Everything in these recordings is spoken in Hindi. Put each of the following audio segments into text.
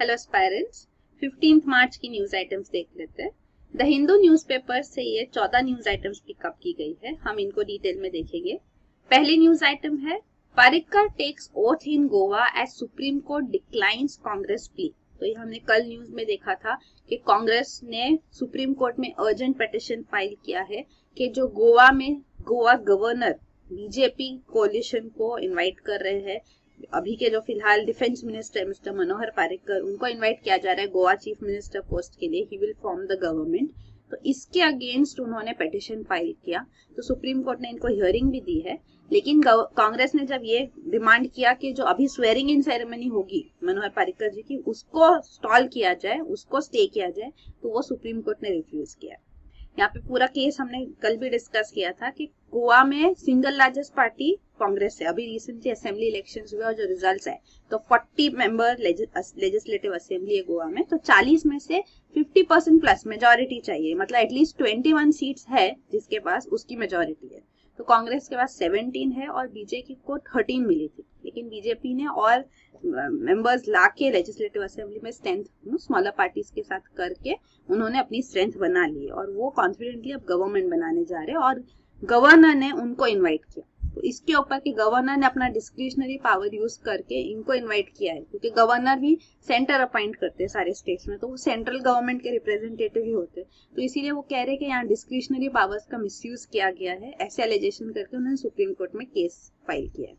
हेलो एस्पायरेंट्स 15 मार्च की न्यूज़ आइटम्स देख लेते हैं। द हिंदू न्यूज़पेपर से ये 14 न्यूज़ आइटम्स पिकअप की गई है। हम इनको डिटेल में देखेंगे। पहली न्यूज़ आइटम है Parrikar takes oath in Goa as supreme court declines Congress plea तो ये हमने कल न्यूज़ में देखा था कि कांग्रेस ने सुप्रीम कोर्ट में अर्जेंट पटिशन फ़ाइल किया है कि जो गोवा में गोवा गवर्नर बीजेपी कोलिशन को इनवाइट कर रहे हैं अभी के जो फ़िलहाल defence minister mister Manohar Parrikar उनको इनवाइट किया जा रहा है गोवा चीफ मिनिस्टर पोस्ट के लिए. He will form the government तो इसके अगेंस्ट उन्होंने पिटिशन फ़ाइल किया. तो सुप्रीम कोर्ट ने इनको हियरिंग भी दी है. लेकिन कांग्रेस ने जब ये डिमांड किया कि जो अभी स्वेरिंग इन सेरेमनी होगी मनोहर पारिकर जी की, उसको स्टॉल किया जाए, उसको स्टे किया जाए तो वो सुप्रीम कोर्ट ने रिफ्यूज किया. यहाँ पे पूरा केस हमने कल भी डिस्कस किया था कि गोवा में सिंगल लार्जेस्ट पार्टी कांग्रेस है अभी रिसेंटली असेंबली इलेक्शन हुए और जो रिज़ल्ट है तो 40 मेंबर लेजिस्लेटिव असेंबली है गोवा में तो 40 में से 50 परसेंट प्लस मेजोरिटी चाहिए। मतलब एटलीस्ट 21 सीट्स है जिसके पास, उसकी मेजोरिटी है। तो कांग्रेस के पास 17 है और बीजेपी को 13 मिली थी। लेकिन बीजेपी ने और मेंबर्स ला के लेजिस्लेटिव असेंबली में स्ट्रेंथ स्मॉलर पार्टीज़ के साथ करके उन्होंने अपनी स्ट्रेंथ बना ली और वो कॉन्फिडेंटली अब गवर्नमेंट बनाने जा रहे हैं और गवर्नर ने उनको इन्वाइट किया। तो इसके ऊपर कि गवर्नर ने अपना डिस्क्रिशनरी पावर यूज़ करके इनको इनवाइट किया है, क्योंकि गवर्नर भी सेंटर अपॉइंट करते हैं सारे स्टेट्स में तो वो सेंट्रल गवर्नमेंट के रिप्रेजेंटेटिव ही होते हैं। तो इसीलिए वो कह रहे हैं कि यहाँ डिस्क्रिशनरी पावर्स का मिसयूज किया गया है, ऐसे एलिजेशन करके उन्होंने सुप्रीम कोर्ट में केस फ़ाइल किया है।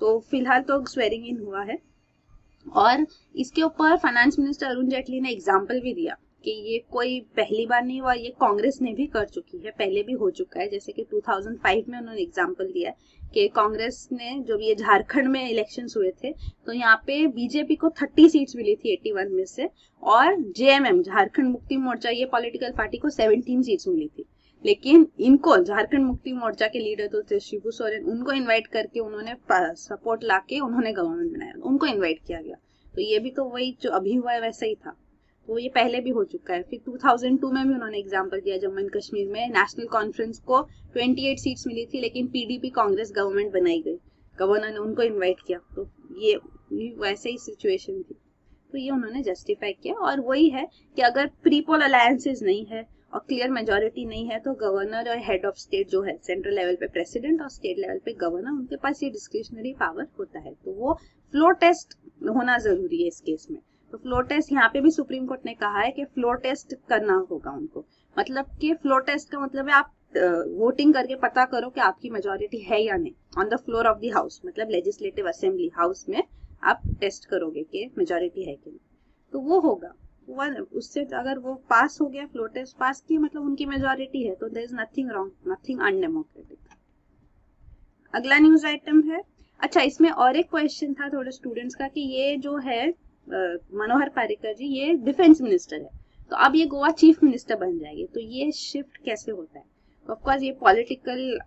तो फ़िलहाल तो स्वेरिंग इन हुआ है। और इसके ऊपर फाइनेंस मिनिस्टर अरुण जेटली ने एग्ज़ाम्पल भी दिया। कि ये कोई पहली बार नहीं हुआ, ये कांग्रेस ने भी कर चुकी है, पहले भी हो चुका है। जैसे कि 2005 में उन्होंने एग्ज़ाम्पल दिया कि कांग्रेस ने, जब ये झारखंड में इलेक्शन हुए थे तो यहाँ पे बीजेपी को 30 सीट्स मिली थी 81 में से, और जेएमएम झारखंड मुक्ति मोर्चा, ये पॉलिटिकल पार्टी को 17 सीट्स मिली थी। लेकिन इनको, झारखंड मुक्ति मोर्चा के लीडर तो थे शिबू सोरेन, उनको इन्वाइट करके उन्होंने सपोर्ट लाके उन्होंने गवर्नमेंट बनाया, उनको इन्वाइट किया गया। तो ये भी तो वही जो अभी हुआ है, वैसा ही था। तो ये पहले भी हो चुका है। फिर 2002 में भी उन्होंने एग्ज़ाम्पल दिया जम्मू एंड कश्मीर में। नेशनल कॉन्फ्रेंस को 28 सीट्स मिली थी, लेकिन पीडीपी कांग्रेस गवर्नमेंट बनाई गई। गवर्नर ने उनको इनवाइट किया। तो ये वैसे ही सिचुएशन थी। तो ये उन्होंने जस्टिफाई किया और वही है कि अगर प्रीपोल अलायंसेज नहीं है और क्लियर मेजोरिटी नहीं है तो गवर्नर और हेड ऑफ़ स्टेट जो है सेंट्रल लेवल पे प्रेसिडेंट और स्टेट लेवल पे गवर्नर उनके पास ये डिस्क्रिशनरी पावर होता है। तो वो फ्लोर टेस्ट होना ज़रूरी है इस केस में। तो फ्लोर टेस्ट यहाँ पे भी सुप्रीम कोर्ट ने कहा है कि फ्लोर टेस्ट करना होगा उनको। मतलब कि फ्लोर टेस्ट का मतलब है आप वोटिंग करके पता करो कि आपकी मेजोरिटी है या नहीं। On the floor of the house मतलब लेजिस्लेटिव असेंबली हाउस में आप टेस्ट करोगे कि मेजोरिटी है कि नहीं। तो वो होगा। वन, उससे अगर वो पास हो गया फ्लोर टेस्ट पास किया मतलब उनकी मेजोरिटी है तो there is nothing wrong nothing undemocratic अगला न्यूज़ आइटम है। अच्छा इसमें और एक क्वेश्चन था थोड़े स्टूडेंट्स का कि ये जो है मनोहर पारिकर जी, ये डिफेंस मिनिस्टर है। तो अब ये गोवा चीफ मिनिस्टर बन जाएगी। तो ये शिफ्ट कैसे होता है? ऑफकोर्स ये पॉलिटिकल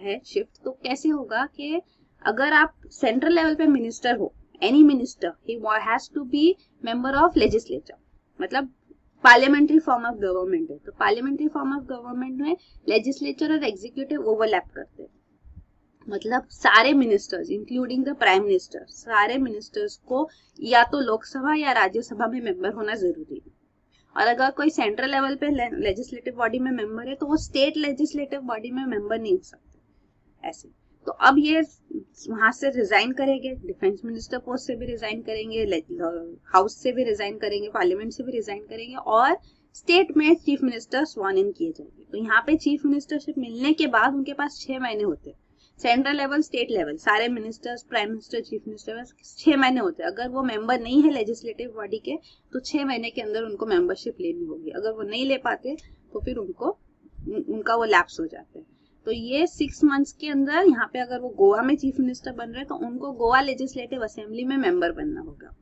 है शिफ्ट। तो कैसे होगा कि अगर आप सेंट्रल लेवल पे मिनिस्टर हो any minister he has to be member of legislature मतलब पार्लियामेंट्री फॉर्म ऑफ़ गवर्नमेंट है। तो पार्लियामेंट्री फॉर्म ऑफ़ गवर्नमेंट में लेजिस्लेचर और एग्जीक्यूटिव ओवरलैप करते हैं। मतलब सारे ministers including the prime minister सारे मिनिस्टर्स को या तो लोकसभा या राज्यसभा में मेंबर होना ज़रूरी है। और अगर कोई सेंट्रल लेवल पे लेजिस्लेटिव बॉडी में मेंबर है तो वो स्टेट लेजिस्लेटिव बॉडी में मेंबर नहीं हो सकते। ऐसे। तो अब ये वहाँ से रिजाइन करेंगे डिफेंस मिनिस्टर पोस्ट से भी रिजाइन करेंगे हाउस से भी रिजाइन करेंगे पार्लियामेंट से भी रिजाइन करेंगे और स्टेट में चीफ मिनिस्टर स्वान इन किए जाएँगे। तो यहाँ पे चीफ मिनिस्टरशिप मिलने के बाद उनके पास छह महीने होते हैं। सेंट्रल लेवल, स्टेट लेवल, सारे ministers prime minister chief minister छह महीने होते हैं। अगर वो मेंबर नहीं है लेजिस्लेटिव बॉडी के तो छह महीने के अंदर उनको मेंबरशिप लेनी होगी। अगर वो नहीं ले पाते तो फिर उनको उनका वो लैप्स हो जाते हैं। तो ये सिक्स मंथ्स के अंदर यहाँ पे अगर वो गोवा में चीफ मिनिस्टर बन रहे तो उनको गोवा लेजिस्लेटिव असेंबली में मेंबर बनना होगा।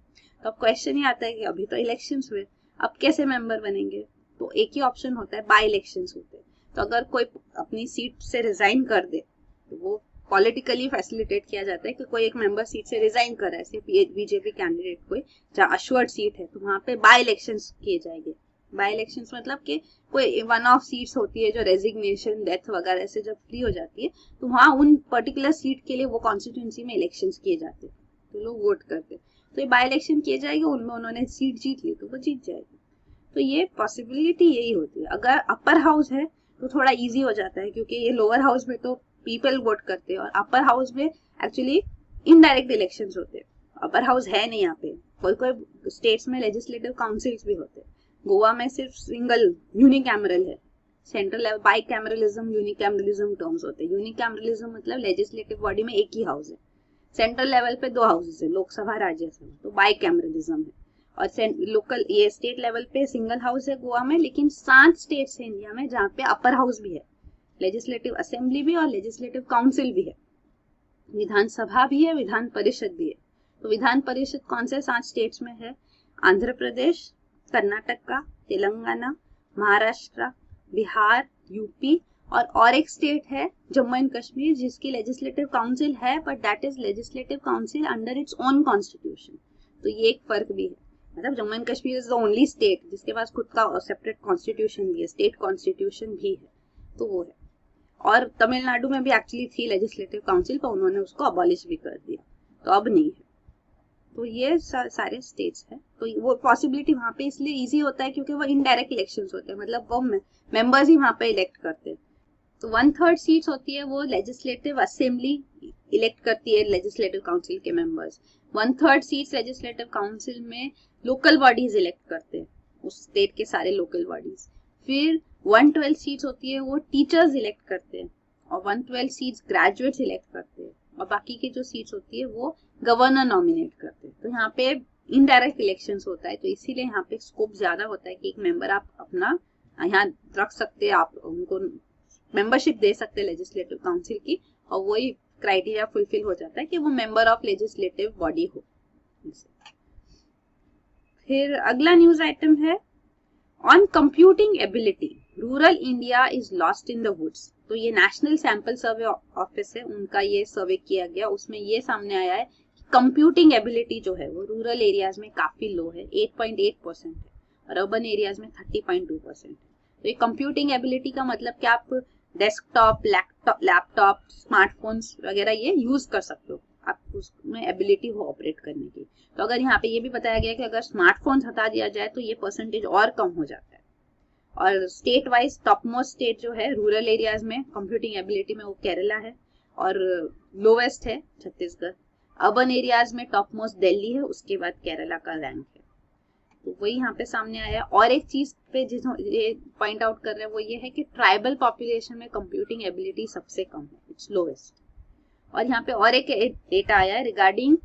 तो अब क्वेश्चन ही आता है कि अभी तो इलेक्शन हुए, अब कैसे मेंबर बनेंगे? तो एक ही ऑप्शन होता है बाई इलेक्शन होते हैं। तो अगर कोई अपनी सीट से रिजाइन कर दे तो वो पॉलिटिकली फैसिलिटेट किया जाता है कि कोई एक मेंबर सीट से रिजाइन कर रहा है सिर्फ़ बीजेपी कैंडिडेट कोई, जहाँ अश्योर्ड सीट है तो वहाँ पे बाय इलेक्शन किए जाएँगे। बाय इलेक्शन मतलब कि कोई वन ऑफ़ सीट्स होती है जो रेजिग्नेशन डेथ वगैरह से जब फ्री हो जाती है तो वहाँ उन पर्टिकुलर सीट के लिए वो कॉन्स्टिट्यूंसी में इलेक्शन किए जाते हैं तो लोग वोट करते तो ये बाई इलेक्शन किए जाएँगे, उनमें उन्होंने सीट जीत ली तो वो जीत जाएगी। तो ये पॉसिबिलिटी यही होती है। अगर अपर हाउस है तो थोड़ा इजी हो जाता है, क्योंकि ये लोअर हाउस में तो पीपल वोट करते हैं और अपर हाउस में एक्चुअली इनडायरेक्ट इलेक्शन होते हैं। अपर हाउस है नहीं यहाँ पे। कोई कोई स्टेट्स में लेजिस्लेटिव काउंसिल्स भी होते हैं। गोवा में सिर्फ़ सिंगल यूनिकैमरल है। Central level bicameralism unicameralism terms होते हैं। यूनिकैमरलिज्म मतलब लेजिस्लेटिव बॉडी में एक ही हाउस है। सेंट्रल लेवल पे दो हाउसेस है, लोकसभा, राज्यसभा। तो बाई कैमरलिज्म है। और लोकल ये स्टेट लेवल पे सिंगल हाउस है गोवा में, लेकिन सात स्टेट्स है इंडिया में जहाँ पे अपर हाउस भी है। लेजिस्लेटिव असेंबली भी और लेजिस्लेटिव काउंसिल भी है। विधानसभा भी है, विधान परिषद भी है। तो विधान परिषद कौन से सात स्टेट्स में है? आंध्र प्रदेश, कर्नाटक, तेलंगाना, महाराष्ट्र, बिहार यूपी और और एक स्टेट है, जम्मू एंड कश्मीर, जिसकी लेजिस्लेटिव काउंसिल है but that is legislative council under its own constitution तो ये एक फ़र्क भी है। मतलब Jammu and Kashmir is the only state जिसके पास खुद का सेपरेट कॉन्स्टिट्यूशन भी है स्टेट कॉन्स्टिट्यूशन भी है। तो वो है। और तमिलनाडु में भी एक्चुअली थी लेजिस्लेटिव काउंसिल पर उन्होंने उसको अबॉलिश भी कर दिया। तो अब नहीं है। तो ये सारे स्टेट्स है। तो वो पॉसिबिलिटी वहाँ पे इसलिए इजी होता है क्योंकि वो इनडायरेक्ट इलेक्शन होते हैं। मतलब वो मेंबर्स ही वहाँ पे इलेक्ट करते हैं। तो वन थर्ड सीट्स होती है, वो लेजिस्लेटिव असेंबली इलेक्ट करती है लेजिस्लेटिव काउंसिल के members one third seats legislative council में लोकल बॉडीज इलेक्ट करते हैं। उस स्टेट के सारे लोकल बॉडीज फिर वन ट्वेल्व सीट्स होती है, वो टीचर्स इलेक्ट करते हैं और one twelve seats graduates elect करते हैं और बाकी की जो सीट्स होती है, वो गवर्नर नॉमिनेट करते हैं। तो यहाँ पे इनडायरेक्ट इलेक्शन होता है तो इसीलिए यहाँ पे स्कोप ज़्यादा होता है कि एक मेंबर आप अपना, यहाँ रख सकते हैं, आप उनको मेंबरशिप दे सकते हैं लेजिस्लेटिव काउंसिल की और वही क्राइटेरिया फुलफिल हो जाता है कि वो मेंबर ऑफ़ लेजिस्लेटिव बॉडी हो। फिर अगला न्यूज़ आइटम है on computing ability rural India is lost in the woods तो ये नेशनल सैंपल सर्वे ऑफ़िस है, उनका ये सर्वे किया गया। उसमें ये सामने आया है कंप्यूटिंग एबिलिटी जो है, वो रूरल एरियाज़ में काफ़ी लो है 8.8 परसेंट है और अर्बन एरियाज़ में 30.2 परसेंट है। तो ये कंप्यूटिंग एबिलिटी का मतलब क्या आप डेस्कटॉप लैपटॉप लैपटॉप स्मार्टफोन्स वगैरह ये यूज़ कर सकते हो। आप उसमें एबिलिटी हो ऑपरेट करने की। तो अगर यहाँ पे ये भी बताया गया कि अगर स्मार्टफ़ोन हटा दिया जाए तो ये परसेंटेज और कम हो जाता है। और state wise top most state जो है रूरल एरियाज़ में कंप्यूटिंग एबिलिटी में वो केरला है और लोवेस्ट है छत्तीसगढ़। अर्बन एरियाज़ में टॉप मोस्ट दिल्ली है, उसके बाद केरला का रैंक है। तो वही यहाँ पे सामने आया और एक चीज़ पे जिस ये पॉइंट आउट कर रहे हैं, वो ये है कि ट्राइबल पॉपुलेशन में कंप्यूटिंग एबिलिटी सबसे कम है इट्स लोवेस्ट और यहाँ पे और एक डेटा आया है regarding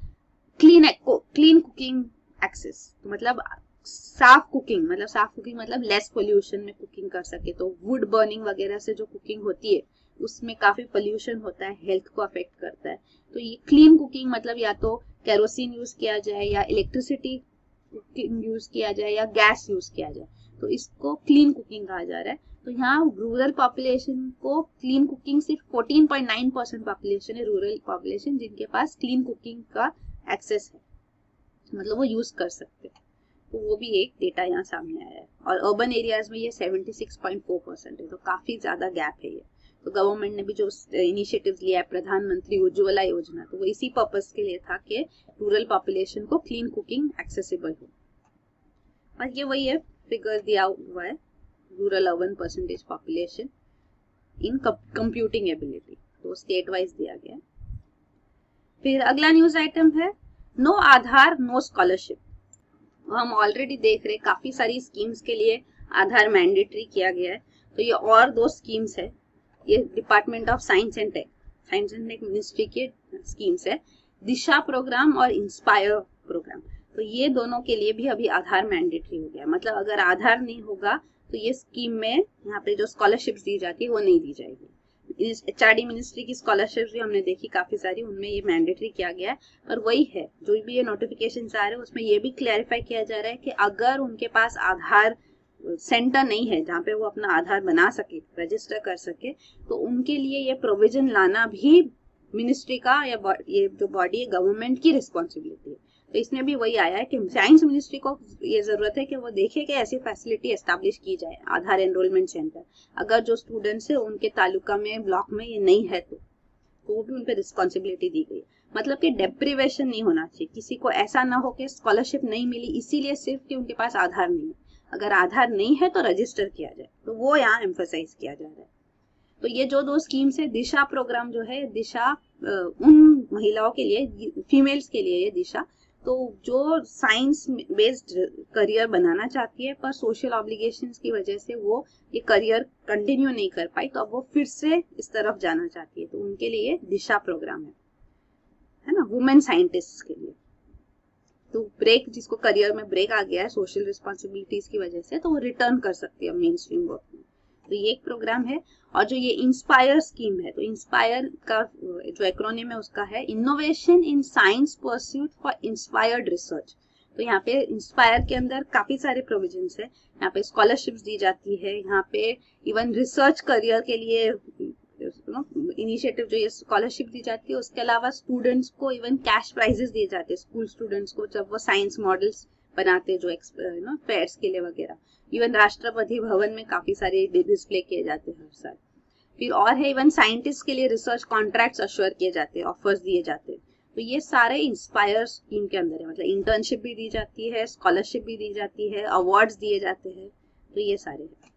clean clean cooking access तो मतलब साफ़ कुकिंग मतलब साफ़ कुकिंग मतलब लेस पोल्यूशन में कुकिंग कर सके। तो वुड बर्निंग वगैरह से जो कुकिंग होती है, उसमें काफ़ी पोल्यूशन होता है हेल्थ को अफेक्ट करता है। तो ये क्लीन कुकिंग मतलब या तो कैरोसिन यूज़ किया जाए या इलेक्ट्रिसिटी कुकिंग यूज़ किया जाए या गैस यूज़ किया जाए। तो इसको क्लीन कुकिंग कहा जा रहा है। तो यहाँ रूरल पॉपुलेशन को क्लीन कुकिंग सिर्फ़ 14.9 परसेंट पॉपुलेशन है रूरल पॉपुलेशन जिनके पास क्लीन कुकिंग का एक्सेस है। मतलब वो यूज़ कर सकते हैं। तो वो भी एक डेटा यहाँ सामने आया है। और अर्बन एरियाज़ में ये 76.4 परसेंट है तो काफ़ी ज़्यादा गैप है ये। तो गवर्नमेंट ने भी जो इनिशिएटिव लिया है, प्रधानमंत्री उज्ज्वला योजना तो वो इसी पर्पज के लिए था कि रूरल पॉपुलेशन को क्लीन कुकिंग एक्सेसिबल हो। और ये वही है फिगर दिया हुआ है। Rural urban percentage population in computing ability तो स्टेट वाइज दिया गया फिर अगला न्यूज़ आइटम है नो आधार नो स्कॉलरशिप हम ऑलरेडी देख रहे काफ़ी सारी स्कीम्स के लिए आधार मैंडेटरी किया गया है। तो ये और दो स्कीम्स है। ये department of science and tech science and tech ministry के स्कीम्स है। दिशा प्रोग्राम और इंस्पायर प्रोग्राम तो ये दोनों के लिए भी अभी आधार मैंडेटरी हो गया मतलब अगर आधार नहीं होगा तो ये स्कीम में यहाँ पे जो स्कॉलरशिप दी जाती है, वो नहीं दी जाएगी। एच आर डी मिनिस्ट्री की स्कॉलरशिप भी हमने देखी काफ़ी सारी, उनमें ये मैंडेटरी किया गया है। पर वही है, जो भी ये नोटिफिकेशन आ रहे हैं, उसमें ये भी क्लैरिफाई किया जा रहा है कि अगर उनके पास आधार सेंटर नहीं है, जहाँ पे वो अपना आधार बना सके रजिस्टर कर सके तो उनके लिए ये प्रोविज़न लाना भी मिनिस्ट्री का या ये जो बॉडी है गवर्नमेंट की रिस्पॉन्सिबिलिटी है। तो इसमें भी वही आया है कि साइंस मिनिस्ट्री को ये ज़रूरत है कि वो देखे कि ऐसी फैसिलिटी एस्टेब्लिश की जाए आधार एनरोलमेंट सेंटर अगर जो स्टूडेंट्स है उनके तालुका में ब्लॉक में ये नहीं है तो, तो वो भी उन पर रिस्पॉन्सिबिलिटी दी गई मतलब कि डेप्रीवेशन नहीं होना चाहिए। किसी को ऐसा ना हो कि स्कॉलरशिप नहीं मिली इसीलिए सिर्फ़ कि उनके पास आधार नहीं है। अगर आधार नहीं है तो रजिस्टर किया जाए। तो वो यहाँ एम्फोसाइज किया जा रहा है। तो ये जो दो स्कीम्स है दिशा प्रोग्राम जो है दिशा उन महिलाओं के लिए फीमेल्स के लिए ये दिशा तो जो साइंस बेस्ड करियर बनाना चाहती है, पर सोशल ऑब्लिगेशन की वजह से वो ये करियर कंटिन्यू नहीं कर पाई तो अब वो फिर से इस तरफ़ जाना चाहती है। तो उनके लिए दिशा प्रोग्राम है है ना? वुमेन साइंटिस्ट के लिए। तो ब्रेक जिसको करियर में ब्रेक आ गया है सोशल रिस्पॉन्सिबिलिटीज की वजह से तो वो रिटर्न कर सकती है मेन स्ट्रीम वर्क तो ये एक प्रोग्राम है और जो ये इंस्पायर स्कीम है तो इंस्पायर का, जो एक्रोनिम है उसका है innovation in science pursuit for inspired research तो यहाँ पे इंस्पायर के अंदर काफ़ी सारे प्रोविज़न है। यहाँ पे स्कॉलरशिप दी जाती है, यहाँ पे इवन रिसर्च करियर के लिए इनिशिएटिव जो ये स्कॉलरशिप दी जाती है, उसके अलावा स्टूडेंट्स को इवन कैश प्राइजेस दिए जाते हैं स्कूल स्टूडेंट्स को जब वो साइंस मॉडल्स बनाते हैं, जो नो फेयर्स के लिए वगैरह। इवन राष्ट्रपति भवन में काफ़ी सारे डिस्प्ले किए जाते हैं हर साल। फिर और है इवन साइंटिस्ट के लिए रिसर्च कॉन्ट्रैक्ट अश्योर किए जाते हैं ऑफर्स दिए जाते हैं। तो ये सारे इंस्पायर स्कीम के अंदर है। मतलब इंटर्नशिप भी दी जाती है स्कॉलरशिप भी दी जाती है अवार्ड्स दिए जाते हैं। तो ये सारे है।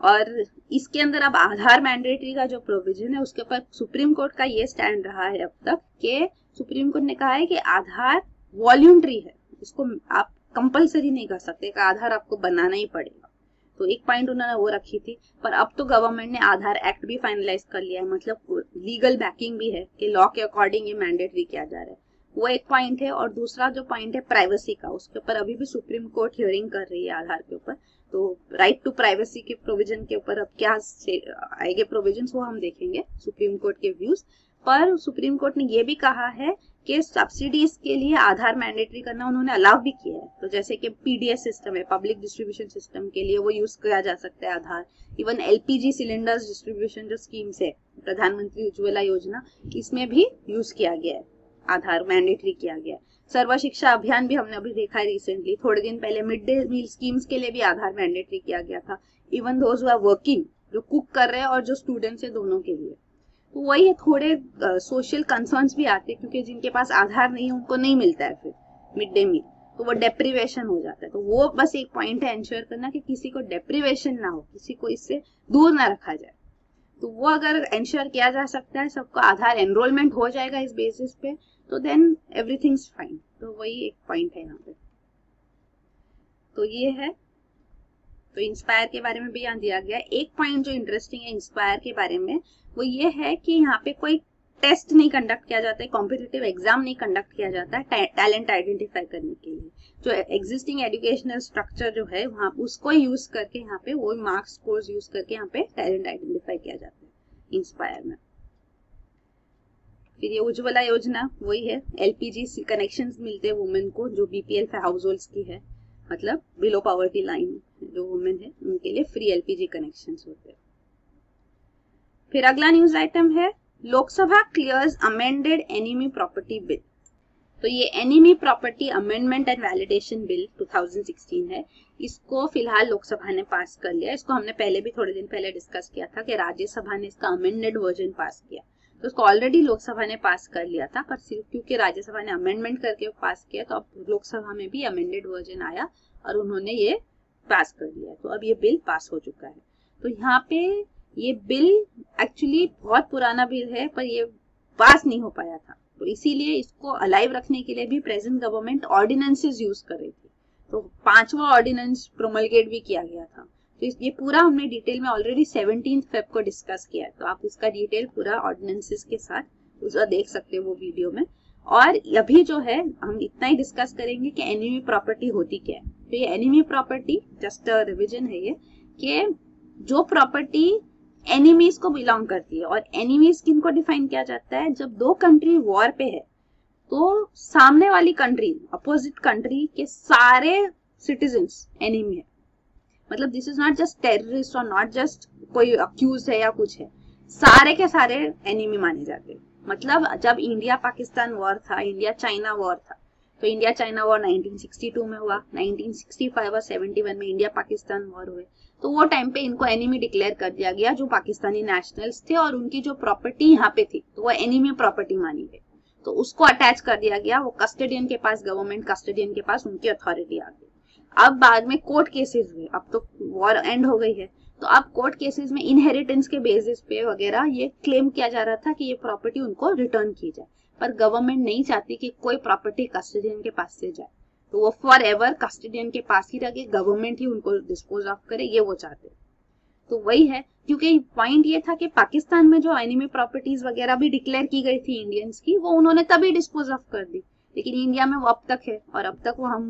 और इसके अंदर अब आधार मैंडेटरी का जो प्रोविज़न है, उसके ऊपर सुप्रीम कोर्ट का ये स्टैंड रहा है अब तक कि सुप्रीम कोर्ट ने कहा है कि आधार वॉल्यूंट्री है। इसको आप कंपलसरी नहीं कर सकते आधार आपको बनाना ही पड़ेगा। तो एक पॉइंट उन्होंने वो रखी थी, पर अब तो गवर्नमेंट ने आधार एक्ट भी फाइनलाइज कर लिया है मतलब लीगल बैकिंग भी है कि लॉ के अकॉर्डिंग ये मैंडेटरी किया जा रहा है। वो एक पॉइंट है और दूसरा जो पॉइंट है प्राइवेसी का, उसके ऊपर अभी भी सुप्रीम कोर्ट हियरिंग कर रही है आधार के ऊपर। तो राइट टू प्राइवेसी के प्रोविज़न के ऊपर अब क्या आएँगे प्रोविज़न वो हम देखेंगे, सुप्रीम कोर्ट के व्यूज़ पर सुप्रीम कोर्ट ने ये भी कहा है कि सब्सिडीज के लिए आधार मैंडेटरी करना उन्होंने अलाउ भी किया है। तो जैसे कि पीडीएस सिस्टम है पब्लिक डिस्ट्रीब्यूशन सिस्टम के लिए वो यूज़ किया जा सकता है Aadhaar. Even LPG cylinders distribution जो स्कीम्स है, प्रधानमंत्री उज्ज्वला योजना, इसमें भी यूज़ किया गया है। आधार मैंडेटरी किया गया सर्व शिक्षा अभियान भी हमने अभी देखा है रिसेंटली थोड़े दिन पहले मिड डे मील स्कीम्स के लिए भी आधार मैंडेटरी किया गया था। इवन दोज वर्किंग जो कुक कर रहे हैं और जो स्टूडेंट्स है दोनों के लिए। तो वही थोड़े सोशल कंसर्न्स भी आते हैं, क्योंकि जिनके पास आधार नहीं है, उनको नहीं मिलता है फिर मिड डे मील तो वो डेप्रीवेशन हो जाता है। तो वो बस एक पॉइंट है एंश्योर करना कि किसी को डेप्रीवेशन ना हो, किसी को इससे दूर ना रखा जाए। तो वो अगर एंश्योर किया जा सकता है, सबको आधार एनरोलमेंट हो जाएगा इस बेसिस पे तो देन एवरीथिंग फाइन तो वही एक पॉइंट है यहाँ पे। तो ये है। तो इंस्पायर के बारे में भी यहाँ दिया गया। एक पॉइंट जो इंटरेस्टिंग है इंस्पायर के बारे में वो ये है कि यहाँ पे कोई टेस्ट नहीं कंडक्ट किया जाता है कॉम्पिटेटिव एग्ज़ाम नहीं कंडक्ट किया जाता है टैलेंट आइडेंटिफाई करने के लिए। जो एग्जिस्टिंग एजुकेशनल स्ट्रक्चर जो है, वहाँ उसको यूज़ करके यहाँ पे वो मार्क्स स्कोर्स यूज़ करके यहाँ पे टैलेंट आइडेंटिफाई किया जाता है इंस्पायर में। फिर ये उज्ज्वला योजना, वही है। एलपीजी कनेक्शन मिलते हैं वुमेन को, जो बीपीएल हाउस होल्ड की है। मतलब बिलो पॉवर्टी लाइन जो वुमेन है, उनके लिए फ्री एलपीजी कनेक्शन होते हैं। फिर अगला न्यूज़ आइटम है, Lok Sabha clears amended enemy property bill तो ये enemy property amendment and validation bill 2016 है। इसको फ़िलहाल लोकसभा ने पास कर लिया। इसको हमने पहले भी थोड़े दिन पहले डिस्कस किया था कि राज्यसभा ने इसका अमेंडेड वर्जन पास किया। तो उसको ऑलरेडी लोकसभा ने पास कर लिया था, पर सिर्फ़ क्योंकि राज्यसभा ने अमेंडमेंट करके पास किया तो अब लोकसभा में भी अमेंडेड वर्जन आया और उन्होंने ये पास कर लिया तो अब ये बिल पास हो चुका है। तो यहाँ पे ये बिल एक्चुअली बहुत पुराना बिल है, पर ये पास नहीं हो पाया था। तो इसीलिए इसको अलाइव रखने के लिए भी प्रेजेंट गवर्नमेंट ऑर्डिनेंसेस यूज़ कर रही थी। तो पांचवा ऑर्डिनेंस प्रोमलगेट भी किया गया था। तो ये पूरा हमने डिटेल में ऑलरेडी सेवनटीन फेब को डिस्कस किया है। तो आप इसका डिटेल पूरा ऑर्डिनेंसेस के साथ उसका देख सकते हो वो वीडियो में। और अभी जो है, हम इतना ही डिस्कस करेंगे कि एनिमी प्रॉपर्टी होती क्या है। तो ये एनिमी प्रॉपर्टी जस्ट रिविजन है ये, कि जो प्रॉपर्टी एनिमीज को बिलोंग करती है और एनिमीज किन को डिफाइन किया जाता है? जब दो कंट्री वॉर पे है तो सामने वाली कंट्री अपोजिट कंट्री के सारे सिटीजन एनिमी है। मतलब this is not just terrorist और नॉट जस्ट कोई अक्यूज है या कुछ है, सारे के सारे एनिमी माने जाते हैं। मतलब जब इंडिया पाकिस्तान वॉर था इंडिया चाइना वॉर था तो इंडिया चाइना वॉर 1962 में हुआ 1965 और 71 में इंडिया पाकिस्तान वॉर हुए। तो वो टाइम पे इनको एनिमी डिक्लेयर कर दिया गया जो पाकिस्तानी नेशनल्स थे और उनकी जो प्रॉपर्टी यहाँ पे थी तो वो एनिमी प्रॉपर्टी मानी गई। तो उसको अटैच कर दिया गया, वो कस्टडियन के पास गवर्नमेंट कस्टडियन के पास उनकी अथॉरिटी आ गई। अब बाद में कोर्ट केसेस हुए, अब तो वॉर एंड हो गई है। तो अब कोर्ट केसेस में इनहेरिटेंस के बेसिस पे वगैरह ये क्लेम किया जा रहा था कि ये प्रॉपर्टी उनको रिटर्न की जाए। पर गवर्नमेंट नहीं चाहती कि कोई प्रॉपर्टी कस्टडियन के पास से जाए। तो वो फॉर एवर कस्टडियन के पास ही रखे गवर्नमेंट ही उनको डिस्पोज ऑफ़ करे, ये वो चाहते तो वही है, क्योंकि पॉइंट ये था कि पाकिस्तान में जो एनिमी प्रॉपर्टीज़ वगैरह भी डिक्लेयर की गई थी इंडियंस की, वो उन्होंने तभी डिस्पोज ऑफ़ कर दी। लेकिन इंडिया में वो अब तक है, और अब तक वो हम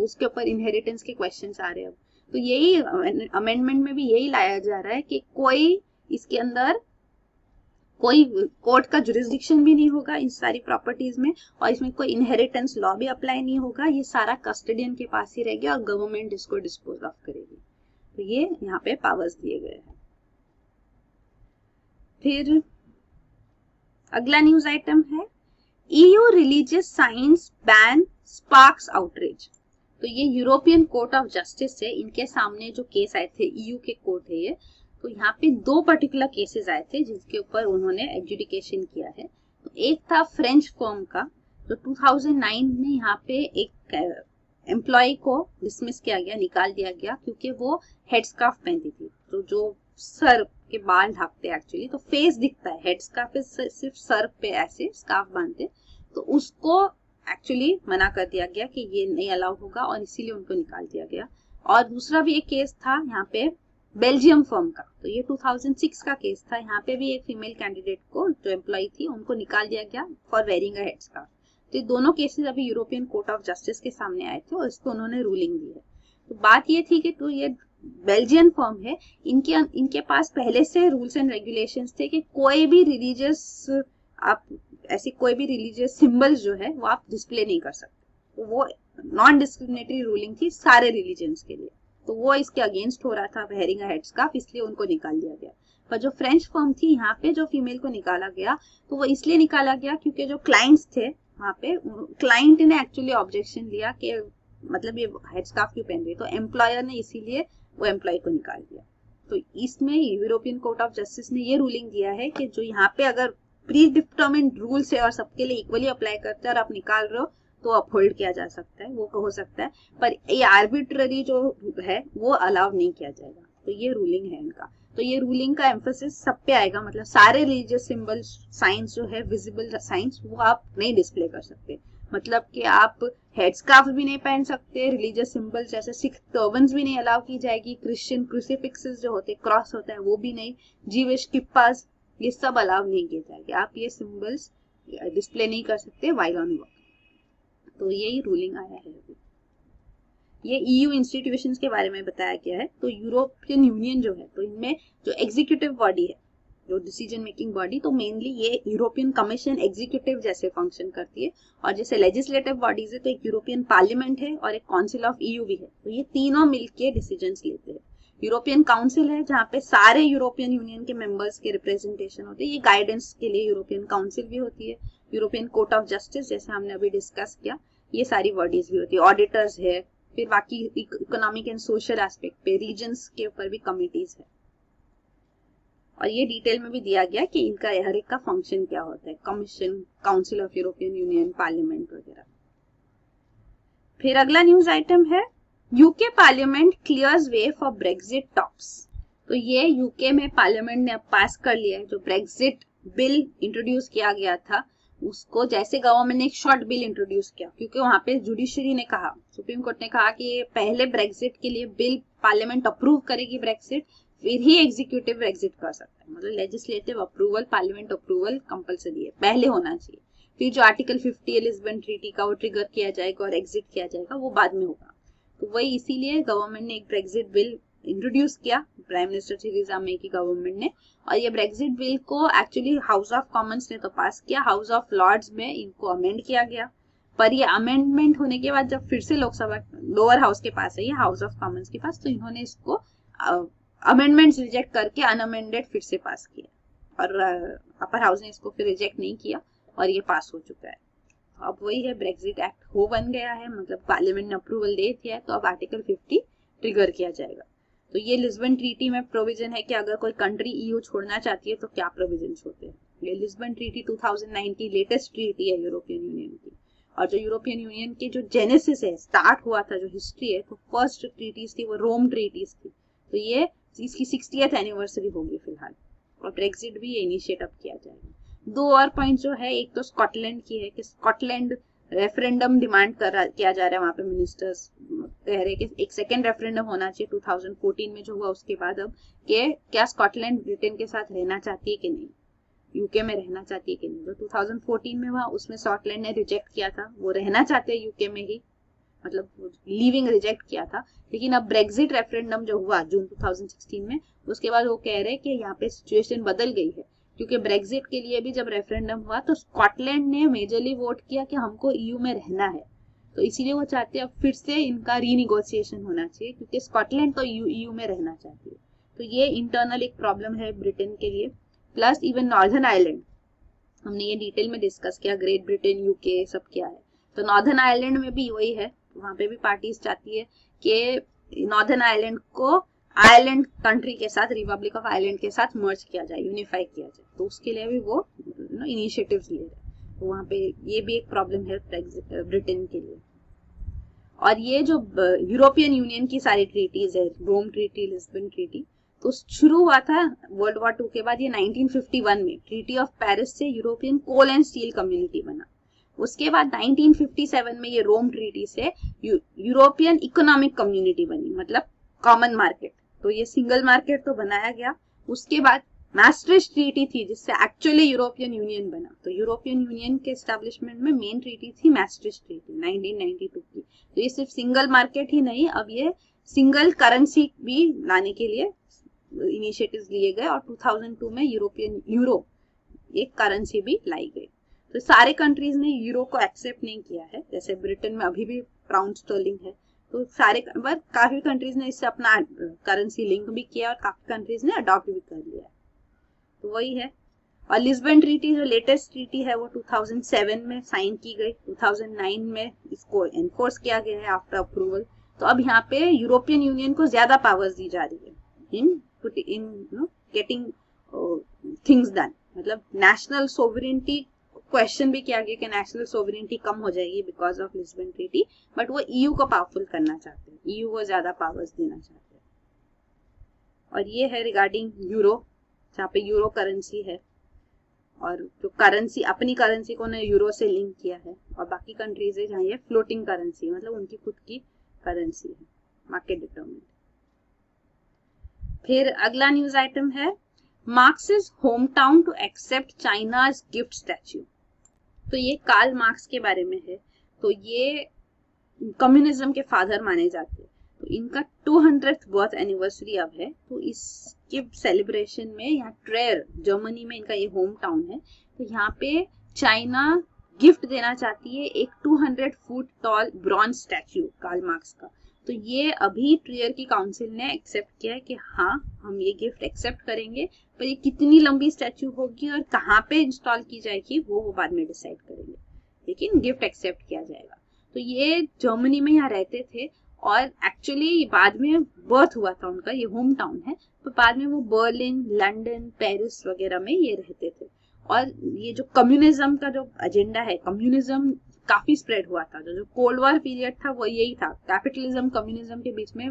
उसके ऊपर इनहेरिटेंस के क्वेश्चन आ रहे हैं अब। तो यही अमेंडमेंट में भी यही लाया जा रहा है कि कोई इसके अंदर कोई कोर्ट का जुरिस्डिक्शन भी नहीं होगा इन सारी प्रॉपर्टीज़ में और इसमें कोई इनहेरिटेंस लॉ भी अप्लाई नहीं होगा। ये सारा कस्टडियन के पास ही रहेगा और गवर्नमेंट इसको डिस्पोज ऑफ़ करेगी। तो ये यहाँ पे पावर्स दिए गए हैं। फिर अगला न्यूज़ आइटम है। EU religious science ban sparks outreach तो ये यूरोपियन कोर्ट ऑफ़ जस्टिस है। इनके सामने जो केस आए थे ईयू के कोर्ट है ये। तो यहाँ पे दो पर्टिकुलर केसेस आए थे जिसके ऊपर उन्होंने एजुडिकेशन किया है। तो एक था फ्रेंच फॉर्म का तो 2009 में यहाँ पे एक एम्प्लॉय को डिसमिस किया गया, निकाल दिया गया, क्योंकि वो हेड स्कार्फ पहनती थी। तो जो सर के बाल ढाकते एक्चुअली तो फेस दिखता है। हेड स्कार्फ सिर्फ़ सर पे ऐसे स्कार्फ बांधते तो उसको एक्चुअली मना कर दिया गया कि ये नहीं अलाउ होगा और इसीलिए उनको निकाल दिया गया। और दूसरा भी एक केस था, यहाँ पे बेल्जियम फर्म का। तो ये 2006 का केस था। यहाँ पे भी एक फीमेल कैंडिडेट को जो एम्प्लॉय थी, उनको निकाल दिया गया फॉर वेरिंग का। तो ये दोनों केसेस अभी यूरोपियन कोर्ट ऑफ़ जस्टिस के सामने आए थे और इसको उन्होंने रूलिंग दी है। तो बात ये थी कि तो ये बेल्जियन फर्म है। इनके इनके पास पहले से रूल्स एंड रेगुलेशंस थे कि कोई भी रिलीजियस आप ऐसी कोई भी रिलीजियस सिंबल्स जो है, वो आप डिस्प्ले नहीं कर सकते। तो वो नॉन डिस्क्रिमिनेटरी रूलिंग थी सारे रिलीजन्स के लिए। तो वो इसके अगेंस्ट हो रहा था वेयरिंग हेड इसलिए उनको निकाल दिया गया। पर जो फ्रेंच फर्म थी यहाँ पे, जो फीमेल को निकाला गया तो वो इसलिए निकाला गया क्योंकि जो क्लाइंट्स थे वहाँ पे क्लाइंट ने एक्चुअली ऑब्जेक्शन लिया कि मतलब ये हेड स्कार्फ क्यों पहन रही तो एम्प्लॉयर ने इसीलिए वो एम्प्लॉय को निकाल दिया। तो इसमें यूरोपियन कोर्ट ऑफ़ जस्टिस ने ये रूलिंग दिया है कि जो यहाँ पे अगर प्री डिटर्मिन रूल्स है और सबके लिए इक्वली अप्लाई करते हैं और आप निकाल रहे हो तो अपहोल्ड किया जा सकता है, वो हो सकता है, पर ये आर्बिट्ररी जो है, वो अलाउ नहीं किया जाएगा। तो ये रूलिंग है इनका। तो ये रूलिंग का एम्फोसिस सब पे आएगा मतलब सारे रिलीजियस सिंबल साइंस जो है विजिबल साइंस वो आप नहीं डिस्प्ले कर सकते। मतलब कि आप हेड स्कार्फ भी नहीं पहन सकते रिलीजियस सिंबल जैसे सिख टर्बन्स भी नहीं अलाउ की जाएगी क्रिश्चियन क्रूसिफिक्सेस जो होते क्रॉस होता है, वो भी नहीं जीविश किप्पास ये सब अलाउ नहीं किए जाएँगे। आप ये सिंबल्स डिस्प्ले नहीं कर सकते वाइल ऑन वर्क तो यही रूलिंग आया है अभी। ये ईयू e इंस्टीट्यूशन के बारे में बताया गया है। तो यूरोपियन यूनियन जो है तो इनमें जो एग्जीक्यूटिव बॉडी है, जो डिसीज़न मेकिंग बॉडी तो मेनली ये यूरोपियन कमीशन एग्जीक्यूटिव जैसे फ़ंक्शन करती है। और जैसे लेजिस्लेटिव बॉडीज है तो एक यूरोपियन पार्लियामेंट है और एक काउंसिल ऑफ़ ईयू भी है। तो ये तीनों मिलके डिसीज़न लेते हैं। यूरोपियन काउंसिल है, जहाँ पे सारे यूरोपियन यूनियन के मेंबर्स के रिप्रेजेंटेशन होते हैं। ये गाइडेंस के लिए यूरोपियन काउंसिल भी होती है। यूरोपियन कोर्ट ऑफ़ जस्टिस, जैसे हमने अभी डिस्कस किया, ये सारी बॉडीज भी होती है। ऑडिटर्स है, फिर बाकी इकोनॉमिक एंड सोशल एस्पेक्ट पे रीजन के ऊपर भी कमिटीज है। और ये डिटेल में भी दिया गया कि इनका, हर एक का फ़ंक्शन क्या होता है commission council of European union parliament वगैरह। फिर अगला न्यूज़ आइटम है UK parliament clears way for Brexit talks तो ये यूके में पार्लियामेंट ने अब पास कर लिया है, जो ब्रेग्जिट बिल इंट्रोड्यूस किया गया था उसको जैसे गवर्नमेंट ने एक शॉर्ट बिल इंट्रोड्यूस किया, क्योंकि वहाँ पे जुडिशरी ने कहा, सुप्रीम कोर्ट ने कहा कि पहले ब्रेग्जिट के लिए बिल पार्लियामेंट अप्रूव करेगी ब्रेग्जिट फिर ही एग्जीक्यूटिव ब्रेग्जिट कर सकता है। मतलब legislative approval parliament approval compulsory है, पहले होना चाहिए। फिर जो आर्टिकल फिफ्टी एलिजबेंट ट्रीटी का वो ट्रिगर किया जाएगा और एग्जिट किया जाएगा, वो बाद में होगा। तो वही इसीलिए गवर्नमेंट ने एक ब्रेग्जिट बिल इंट्रोड्यूस किया प्राइम मिनिस्टर थेरेसा मे की गवर्नमेंट ने, और ये ब्रेग्जिट बिल को एक्चुअली हाउस ऑफ़ कॉमन्स ने तो पास किया हाउस ऑफ़ लॉर्ड्स में इनको अमेंड किया गया। पर ये अमेंडमेंट होने के बाद जब फिर से लोकसभा लोअर हाउस के पास ये हाउस ऑफ़ कॉमन्स के पास तो इन्होंने इसको अमेंडमेंट रिजेक्ट करके अनअमेंडेड फिर से पास किया। और अपर हाउस ने इसको फिर रिजेक्ट नहीं किया, और ये पास हो चुका है। अब वही है ब्रेग्जिट एक्ट हो बन गया है मतलब पार्लियामेंट ने अप्रूवल दे दिया है तो अब आर्टिकल 50 ट्रिगर किया जाएगा। तो ये लिस्बन ट्रीटी में प्रोविज़न है कि अगर कोई कंट्री ईयू छोड़ना चाहती है तो क्या प्रोविज़न होते हैं? ये लिस्बन ट्रीटी 2009 की लेटेस्ट ट्रीटी है यूरोपियन यूनियन की। और जो यूरोपियन यूनियन की जो जेनेसिस है स्टार्ट हुआ था, जो हिस्ट्री है तो फ़र्स्ट ट्रीटीज थी, वो रोम ट्रीटीज थी। तो ये इसकी सिक्सटी एनिवर्सरी होगी फ़िलहाल। और ब्रेक्सिट भी ये इनिशिएट अप किया जाएगा। दो और पॉइंट जो है, एक तो स्कॉटलैंड की है, कि स्कॉटलैंड रेफरेंडम डिमांड कर किया जा रहा है वहाँ पे मिनिस्टर्स कह रहे कि एक सेकेंड रेफरेंडम होना चाहिए 2014 में जो हुआ उसके बाद अब, कि क्या स्कॉटलैंड ब्रिटेन के साथ रहना चाहती है कि नहीं? यूके में रहना चाहती है कि नहीं? तो 2014 में हुआ, उसमें स्कॉटलैंड ने रिजेक्ट किया था। वो रहना चाहते हैं यूके में ही। मतलब लीविंग रिजेक्ट किया था। लेकिन अब ब्रेग्जिट रेफरेंडम जो हुआ जून 2016 में, उसके बाद वो कह रहे हैं कि यहाँ पे सिचुएशन बदल गई है। क्योंकि ब्रेग्जिट के लिए भी जब रेफरेंडम हुआ तो स्कॉटलैंड ने मेजरली वोट किया कि हमको ईयू में रहना है। तो इसीलिए वो चाहते हैं फिर से इनका रीनिगोसिएशन होना चाहिए, क्योंकि स्कॉटलैंड तो ईयू में रहना चाहती है। तो ये इंटरनल एक प्रॉब्लम है ब्रिटेन के लिए। प्लस इवन नॉर्दर्न आइलैंड हमने ये डिटेल में डिस्कस किया ग्रेट ब्रिटेन यूके सब क्या है। तो नॉर्दर्न आइलैंड में भी वही है, वहाँ पे भी पार्टीज़ चाहती है कि नॉर्दर्न आइलैंड को आइलैंड कंट्री के साथ, रिपब्लिक ऑफ़ आयरलैंड के साथ मर्ज किया जाए यूनिफाई किया जाए। तो उसके लिए भी वो इनिशिएटिव ले रहे तो वहाँ पे ये भी एक प्रॉब्लम है ब्रिटेन के लिए। और ये जो यूरोपियन यूनियन की सारी ट्रीटीज है रोम ट्रीटी लिस्बन ट्रीटी तो शुरू हुआ था वर्ल्ड वॉर टू के बाद ये 1951 में। ट्रीटी ऑफ़ पेरिस से European coal and steel community बना। उसके बाद 1957 में ये रोम ट्रीटी से यूरोपियन इकोनॉमिक कम्युनिटी बनी मतलब कॉमन मार्केट तो ये सिंगल मार्केट तो बनाया गया। उसके बाद मैस्ट्रिश ट्रीटी थी, जिससे एक्चुअली यूरोपियन यूनियन बना। तो यूरोपियन यूनियन के स्टैब्लिशमेंट में मेन ट्रीटी थी मैस्ट्रिश ट्रीटी 1992 की। तो ये सिर्फ़ सिंगल मार्केट ही नहीं, अब ये सिंगल करेंसी भी लाने के लिए इनिशिएटिव लिए गए और 2002 में यूरोपियन यूरो एक करेंसी भी लाई गई। तो सारे कंट्रीज़ ने यूरो को एक्सेप्ट नहीं किया है। जैसे ब्रिटेन में अभी भी पाउंड स्टर्लिंग है। तो सारे पर काफ़ी कंट्रीज़ ने इससे अपना करेंसी लिंक भी किया और काफ़ी कंट्रीज़ ने अडॉप्ट भी कर लिया तो वही है। और लिस्बन ट्रीटी जो लेटेस्ट ट्रीटी है वो 2007 में साइन की गई। 2009 में इसको एनफोर्स किया गया है आफ्टर अप्रूवल तो अब यहाँ पे यूरोपियन यूनियन को ज़्यादा पावर्स दी जा रही है in getting uh, things done मतलब नेशनल सोवरेंटी क्वेश्चन भी किया गया कि नेशनल सोवरेंटी कम हो जाएगी because of Lisbon treaty but वो ईयू को पावरफुल करना चाहते हैं। ईयू को ज़्यादा पावर्स देना चाहते हैं। और ये है रिगार्डिंग यूरो जहाँ पे यूरो करेंसी है। और जो करेंसी अपनी करेंसी को ने यूरो से लिंक किया है। और बाकी कंट्रीज़ है जहाँ ये फ्लोटिंग करेंसी मतलब उनकी खुद की करेंसी है मार्केट डिटर्मिनेट फिर अगला न्यूज़ आइटम है Marx is home town to accept China's gift statue तो ये कार्ल मार्क्स के बारे में है। तो ये कम्युनिज्म के फादर माने जाते हैं। तो इनका टू हंड्रेड बर्थ एनिवर्सरी अब है। तो इसके सेलिब्रेशन में यहाँ ट्रेयर जर्मनी में इनका ये होम टाउन है। तो यहाँ पे चाइना गिफ्ट देना चाहती है एक 200 foot tall bronze statue Karl Marx का। तो ये अभी ट्रियर की काउंसिल ने एक्सेप्ट किया है कि हाँ हम ये गिफ्ट एक्सेप्ट करेंगे, पर ये कितनी लंबी स्टैचू होगी और कहाँ पे इंस्टॉल की जाएगी, वो वो बाद में डिसाइड करेंगे। लेकिन गिफ्ट एक्सेप्ट किया जाएगा। तो ये जर्मनी में यहाँ रहते थे और एक्चुअली बाद में बर्थ हुआ था उनका, ये होम टाउन है तो बाद में वो बर्लिन लंदन पेरिस वगैरह में ये रहते थे। और ये जो कम्युनिज्म का जो एजेंडा है कम्युनिज्म काफ़ी स्प्रेड हुआ था। जो कोल्ड वॉर पीरियड था, वो यही था। कैपिटलिज्म कम्युनिज्म के बीच में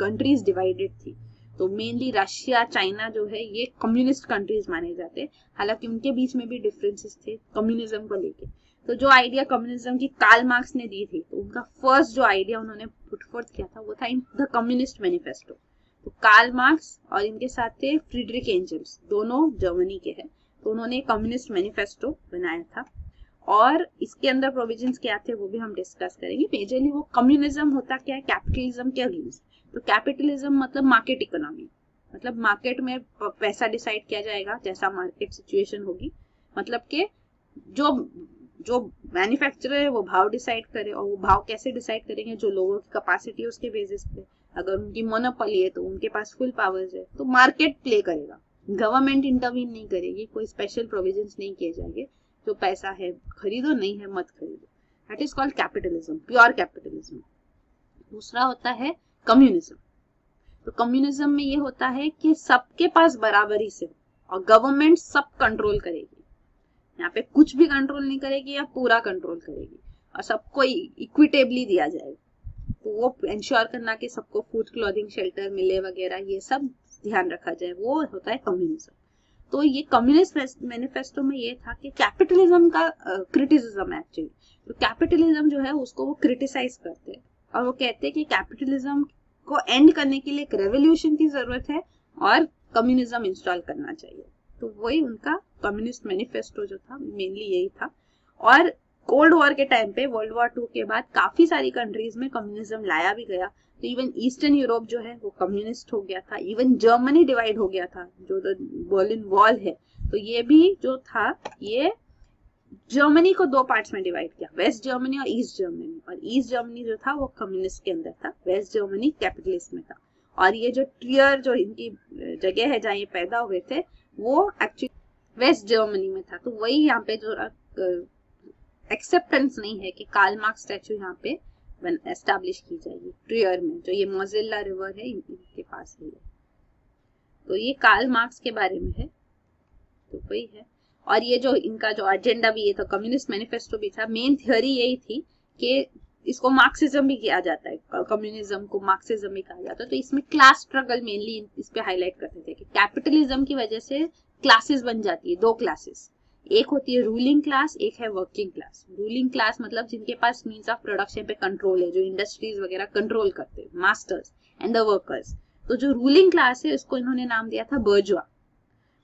कंट्रीज़ डिवाइडेड थी। तो मेनली रशिया चाइना जो है, ये कम्युनिस्ट कंट्रीज़ माने जाते। हालाँकि उनके बीच में भी डिफरेंसेस थे कम्युनिज्म को लेके। तो जो आइडिया कम्युनिज्म की कार्ल मार्क्स ने दी थी तो उनका फ़र्स्ट जो आइडिया उन्होंने पुटफोर्थ किया था, वो था इन द कम्युनिस्ट मैनिफेस्टो तो कार्ल मार्क्स और इनके साथ थे फ्रीडरिक एंजल्स दोनों जर्मनी के हैं। तो उन्होंने कम्युनिस्ट मैनिफेस्टो बनाया था। और इसके अंदर प्रोविज़न क्या थे वो भी हम डिस्कस करेंगे। मेजरली वो कम्युनिज्म होता क्या है? कैपिटलिज्म के अगेंस्ट तो कैपिटलिज्म मतलब मार्केट इकोनॉमी मतलब मार्केट में पैसा डिसाइड किया जाएगा, जैसा मार्केट सिचुएशन होगी। मतलब के जो जो मैन्युफैक्चरर है, वो भाव डिसाइड करे और वो भाव कैसे डिसाइड करेंगे जो लोगों की कैपेसिटी है उसके बेसिस पे। अगर उनकी मोनोपोली है तो उनके पास फुल पावर्स है तो मार्केट प्ले करेगा। गवर्नमेंट इंटरवीन नहीं करेगी, कोई स्पेशल प्रोविज़न नहीं किए जाएँगे। जो पैसा है, खरीदो, नहीं है, मत खरीदो। That is called capitalism pure capitalism दूसरा होता है कम्युनिज्म तो कम्युनिज्म में ये होता है कि सबके पास बराबरी से और गवर्नमेंट सब कंट्रोल करेगी। यहाँ पे कुछ भी कंट्रोल नहीं करेगी या पूरा कंट्रोल करेगी और सबको इक्विटेबली दिया जाएगा तो वो इंश्योर करना कि सबको फ़ूड क्लॉथिंग शेल्टर मिले वगैरह, ये सब ध्यान रखा जाए। वो होता है कम्युनिज्म तो ये कम्युनिस्ट मैनिफेस्टो में ये था कि कैपिटलिज्म का क्रिटिसिज्म है एक्चुअली तो कैपिटलिज्म जो है उसको वो क्रिटिसाइज करते हैं। और वो कहते हैं कि कैपिटलिज्म को एंड करने के लिए एक रेवोल्यूशन की ज़रूरत है और कम्युनिज्म इंस्टॉल करना चाहिए। तो वही उनका कम्युनिस्ट मैनिफेस्टो जो था मेनली यही था। और कोल्ड वॉर के टाइम पे वर्ल्ड वॉर टू के बाद काफ़ी सारी कंट्रीज़ में कम्युनिज्म लाया भी गया। तो इवन ईस्टर्न यूरोप जो है, वो कम्युनिस्ट हो गया था. इवन जर्मनी डिवाइड हो गया था, जो बर्लिन वॉल है. तो ये भी जो था, ये जर्मनी को दो पार्ट्स में डिवाइड किया. वेस्ट जर्मनी और ईस्ट जर्मनी और ईस्ट जर्मनी जो था, वो कम्युनिस्ट के अंदर था. वेस्ट जर्मनी कैपिटलिस्ट में था. और ये जो ट्रियर जो इनकी जगह है जहाँ ये पैदा हुए थे, वो एक्चुअली वेस्ट जर्मनी में था. तो वही यहाँ पे जो एक्सेप्टेंस नहीं है कि कार्ल मार्क्स स्टैचू यहाँ पे एस्टेब्लिश की जाएगी ट्रियर में, जो ये मोजिल्ला रिवर है इनके पास ही है तो ये कार्ल मार्क्स के बारे में है तो वही है। और ये जो इनका जो एजेंडा भी, ये था कम्युनिस्ट मैनिफेस्टो भी था मेन थियोरी यही थी कि इसको मार्क्सिज्म भी किया जाता है कम्युनिज्म को मार्क्सिज्म भी कहा जाता है। तो इसमें क्लास स्ट्रगल मेनली इस पे हाईलाइट करते थे कि कैपिटलिज्म की वजह से क्लासेस बन जाती है, दो क्लासेस एक होती है रूलिंग क्लास एक है वर्किंग क्लास रूलिंग क्लास मतलब जिनके पास मीन्स ऑफ़ प्रोडक्शन पे कंट्रोल है, जो इंडस्ट्रीज़ वगैरह कंट्रोल करते हैं मास्टर्स एंड द वर्कर्स तो जो रूलिंग क्लास है, उसको इन्होंने नाम दिया था बर्जुआ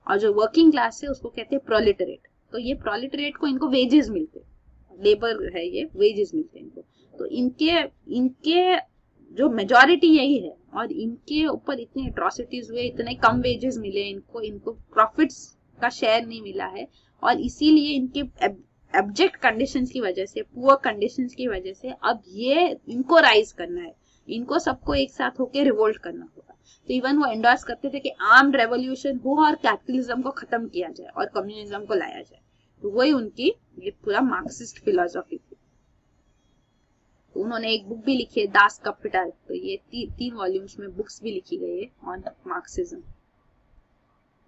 और जो वर्किंग क्लास है, उसको कहते हैं प्रोलिटरेट तो ये प्रोलिटरेट को इनको वेजेस मिलते लेबर है ये वेजेस मिलते हैं इनको. तो इनके इनके जो मेजोरिटी यही है, और इनके ऊपर इतनी अट्रोसिटीज हुए, इतने कम वेजेस मिले, इनको इनको प्रॉफिट्स का शेयर नहीं मिला है और इसीलिए इनके एब्जेक्ट कंडीशंस की वजह से पुअर कंडीशंस की वजह से अब ये इनको राइज करना है। इनको सबको एक साथ होकर रिवोल्ट करना होगा। तो इवन वो एंडोर्स करते थे कि आर्म रेवोल्यूशन हो और कैपिटलिज्म को खत्म किया जाए और कम्युनिज्म को लाया जाए। तो वही उनकी ये पूरा मार्क्सिस्ट फिलोसॉफी थी। तो उन्होंने एक बुक भी लिखी है दास कैपिटल तो ये ती, तीन वॉल्यूम्स में बुक्स भी लिखी गई है ऑन मार्क्सिज्म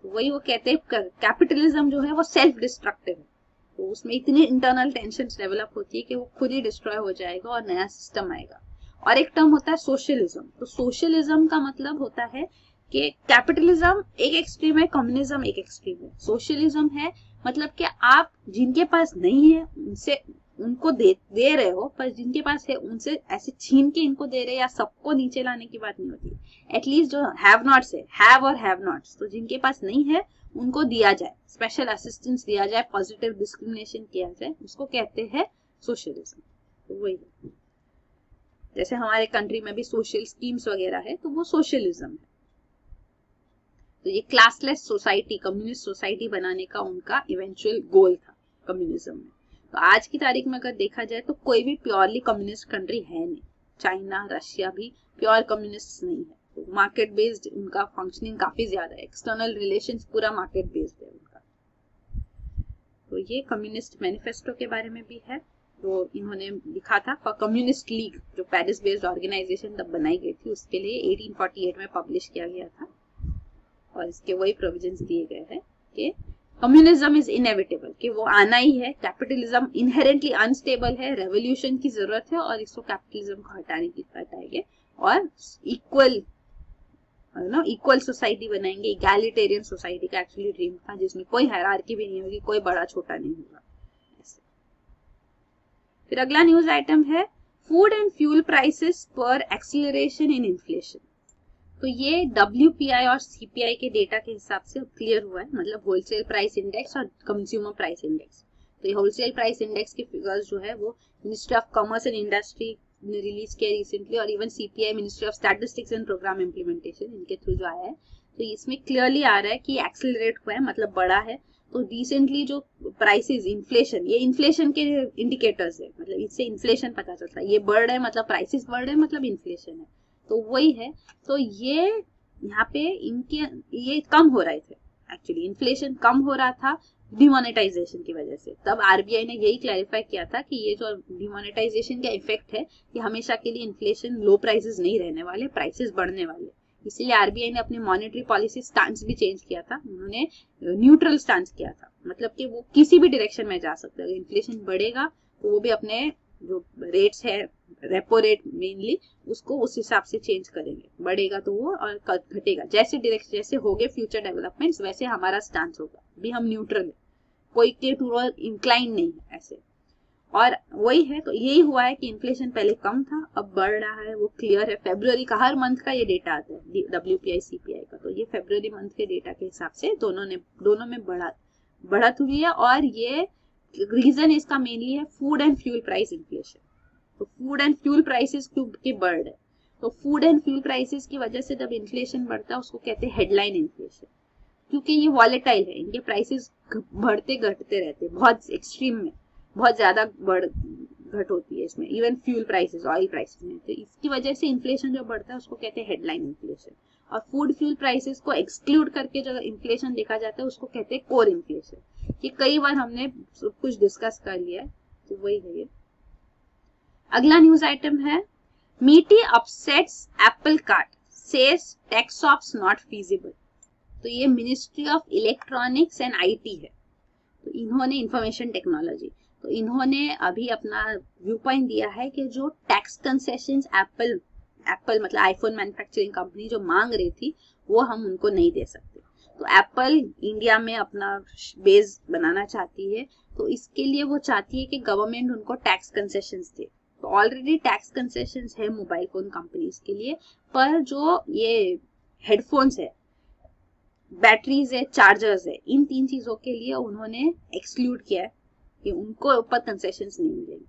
वही वो कहते हैं कैपिटलिज्म जो है वो सेल्फ डिस्ट्रक्टिव है। तो उसमें इतनी इंटरनल टेंशन डेवलप होती है कि वो खुद ही डिस्ट्रॉय हो जाएगा और नया सिस्टम आएगा। और एक टर्म होता है सोशलिज्म तो सोशलिज्म का मतलब होता है कि कैपिटलिज्म एक एक्सट्रीम है कम्युनिज्म एक एक्सट्रीम है। सोशलिज्म है मतलब कि आप जिनके पास नहीं है, उनसे उनको दे दे रहे हो, पर जिनके पास है, उनसे ऐसे छीन के इनको दे रहे या सबको नीचे लाने की बात नहीं होती। एटलीस्ट जो हैव नॉट्स है हैव और हैव नॉट्स तो जिनके पास नहीं है, उनको दिया जाए स्पेशल असिस्टेंस दिया जाए पॉजिटिव डिस्क्रिमिनेशन किया जाए, उसको कहते हैं सोशलिज्म तो वही जैसे हमारे कंट्री में भी सोशल स्कीम्स वगैरह है तो वो सोशलिज्म है। तो ये क्लासलेस सोसाइटी कम्युनिस्ट सोसाइटी बनाने का उनका इवेंचुअल गोल था कम्युनिज्म में। तो आज की तारीख में अगर देखा जाए तो कोई भी प्योरली कम्युनिस्ट कंट्री है नहीं। चाइना रशिया भी प्योर कम्युनिस्ट नहीं है। तो मार्केट बेस्ड उनका फंक्शनिंग काफ़ी ज़्यादा है। एक्सटर्नल रिलेशंस पूरा मार्केट बेस्ड है उनका। तो ये कम्युनिस्ट मैनिफेस्टो के बारे में भी है। तो इन्होंने लिखा था फॉर कम्युनिस्ट लीग जो पेरिस बेस्ड ऑर्गेनाइजेशन तब बनाई गई थी, उसके लिए 1848 में पब्लिश किया गया था। और इसके वही प्रोविजंस दिए गए हैं कि कम्युनिज्म इज़ इनएविटेबल कि वो आना ही है। कैपिटलिज्म इनहेरेंटली अनस्टेबल है रेवोल्यूशन की ज़रूरत है, और इसको कैपिटलिज्म को हटाने की हटाएँगे और इक्वल नो इक्वल सोसाइटी बनाएँगे इगैलिटेरियन सोसाइटी का एक्चुअली ड्रीम था, जिसमें कोई हैरारकी भी नहीं होगी, कोई बड़ा छोटा नहीं होगा। फिर अगला न्यूज़ आइटम है फ़ूड एंड फ्यूल प्राइसेस पर एक्सीलरेशन इन इन्फ्लेशन तो ये WPI और सीपीआई के डेटा के हिसाब से क्लियर हुआ है मतलब होलसेल प्राइस इंडेक्स और कंज्यूमर प्राइस इंडेक्स तो ये होलसेल प्राइस इंडेक्स के फिगर्स जो है वो ministry of commerce and industry ने रिलीज़ किया रिसेंटली और even CPI ministry of statistics and programme implementation इनके थ्रू जो आया है। तो इसमें क्लियरली आ रहा है कि एक्सेलरेट हुआ है मतलब बड़ा है। तो रिसेंटली जो प्राइसेस इन्फ्लेशन ये इन्फ्लेशन के इंडिकेटर्स है मतलब इससे इन्फ्लेशन पता चलता है। ये बढ़ है मतलब प्राइसेस बढ़ है मतलब इन्फ्लेशन है। तो वही है। तो ये यहाँ पे इनके, ये कम हो रहे थे। एक्चुअली इन्फ्लेशन कम हो रहा था डिमोनेटाइजेशन की वजह से। तब आरबीआई ने यही क्लैरिफाई किया था कि ये जो डिमोनेटाइजेशन का इफ़ेक्ट है कि हमेशा के लिए इन्फ्लेशन लो प्राइसेस नहीं रहने वाले प्राइसेस बढ़ने वाले। इसीलिए आरबीआई ने अपनी मॉनेटरी पॉलिसी स्टांस भी चेंज किया था। उन्होंने न्यूट्रल स्टांस किया था। मतलब कि वो किसी भी डायरेक्शन में जा सकते इन्फ्लेशन बढ़ेगा तो वो भी अपने जो रेट्स है रेपो रेट मेनली उसको उस हिसाब से चेंज करेंगे। बढ़ेगा तो वो और घटेगा। जैसे डायरेक्शन जैसे हो गए फ्यूचर डेवलपमेंट्स वैसे हमारा स्टांस होगा। अभी हम न्यूट्रल है। कोई के टूर इंक्लाइन नहीं है ऐसे। और वही है तो यही हुआ है कि इन्फ्लेशन पहले कम था, अब बढ़ रहा है, वो क्लियर है। फेब्रुवरी का हर मंथ का ये डेटा आता है W P I C P I का। तो ये फेब्रुवरी मंथ के डेटा के हिसाब से दोनों ने दोनों में बढ़ा बढ़त हुई है और ये रीजन इसका मेनली है food and fuel price inflation तो फ़ूड एंड फ्यूल प्राइसेस क्योंकि बर्ड है? तो फ़ूड एंड फ्यूल प्राइसेस की वजह से जब इन्फ्लेशन बढ़ता है, उसको कहते हैं हेडलाइन इन्फ्लेशन क्योंकि ये वॉलेटाइल है, इनके प्राइसेस बढ़ते घटते रहते हैं, बहुत एक्सट्रीम में, बहुत ज़्यादा बढ़, घट होती है इसमें even fuel prices oil prices में. तो इसकी वजह से इन्फ्लेशन जो बढ़ता है, उसको कहते हैं हेडलाइन इन्फ्लेशन और फ़ूड फ्यूल प्राइसेस को एक्सक्लूड करके जो इन्फ्लेशन देखा जाता है, उसको कहते हैं कोर इन्फ्लेशन ये कई बार हमने कुछ डिस्कस कर लिया है तो वही है ये. अगला न्यूज़ आइटम है MeitY upsets Apple cart of not feasible तो ये ministry of electronics and IT है। तो इन्होंने इंफॉर्मेशन टेक्नोलॉजी तो इन्होंने अभी अपना व्यू पॉइंट दिया है कि जो टैक्स कंसेशन एप्पल एप्पल मतलब आईफोन मैन्युफैक्चरिंग कंपनी जो मांग रही थी, वो हम उनको नहीं दे सकते। तो एप्पल इंडिया में अपना बेस बनाना चाहती है तो इसके लिए वो चाहती है कि गवर्नमेंट उनको टैक्स कंसेशन दे। ऑलरेडी टैक्स कंसेशन है मोबाइल फ़ोन कंपनीज़ के लिए, पर जो ये हेडफोन्स है बैटरीज है चार्जर्स है, इन तीन चीज़ों के लिए उन्होंने एक्सक्लूड किया है कि उनको ऊपर कंसेशन नहीं मिलेंगे।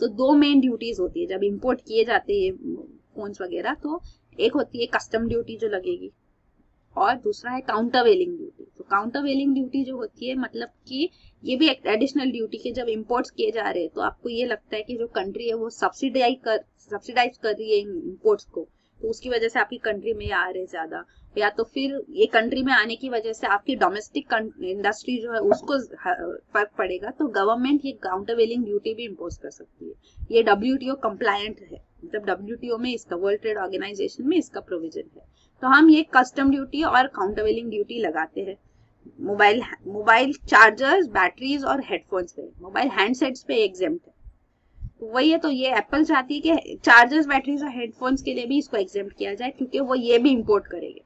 तो दो मेन ड्यूटीज़ होती है, जब इंपोर्ट किए जाते हैं फोन्स वगैरह तो एक होती है कस्टम ड्यूटी जो लगेगी, और दूसरा है काउंटर वेलिंग ड्यूटी तो काउंटर वेलिंग ड्यूटी जो होती है मतलब कि ये भी एक एडिशनल ड्यूटी के जब इम्पोर्ट्स किए जा रहे हैं तो आपको ये लगता है कि जो कंट्री है वो सब्सिडाइज कर सब्सिडाइज कर रही है इम्पोर्ट्स को तो उसकी वजह से आपकी कंट्री में आ रहे ज़्यादा। या तो फिर ये कंट्री में आने की वजह से आपकी डोमेस्टिक इंडस्ट्री जो है उसको फ़र्क पड़ेगा तो गवर्नमेंट ये काउंटरवेलिंग ड्यूटी भी इम्पोज कर सकती है। ये डब्ल्यू कंप्लायंट है मतलब डब्ल्यू में इसका वर्ल्ड ट्रेड ऑर्गेनाइजेशन में इसका प्रोविज़न है। तो हम ये कस्टम ड्यूटी और काउंटरवेलिंग ड्यूटी लगाते हैं। मोबाइल मोबाइल चार्जर्स, बैटरीज और हेडफोन्स पे। मोबाइल हैंडसेट्स पे एग्ज़ाम है। तो वही है तो ये एप्पल चाहती है कि चार्जर्स बैटरीज और हेडफोन्स के लिए भी इसको एग्ज़ाम किया जाए, क्योंकि वो ये भी इम्पोर्ट करेंगे।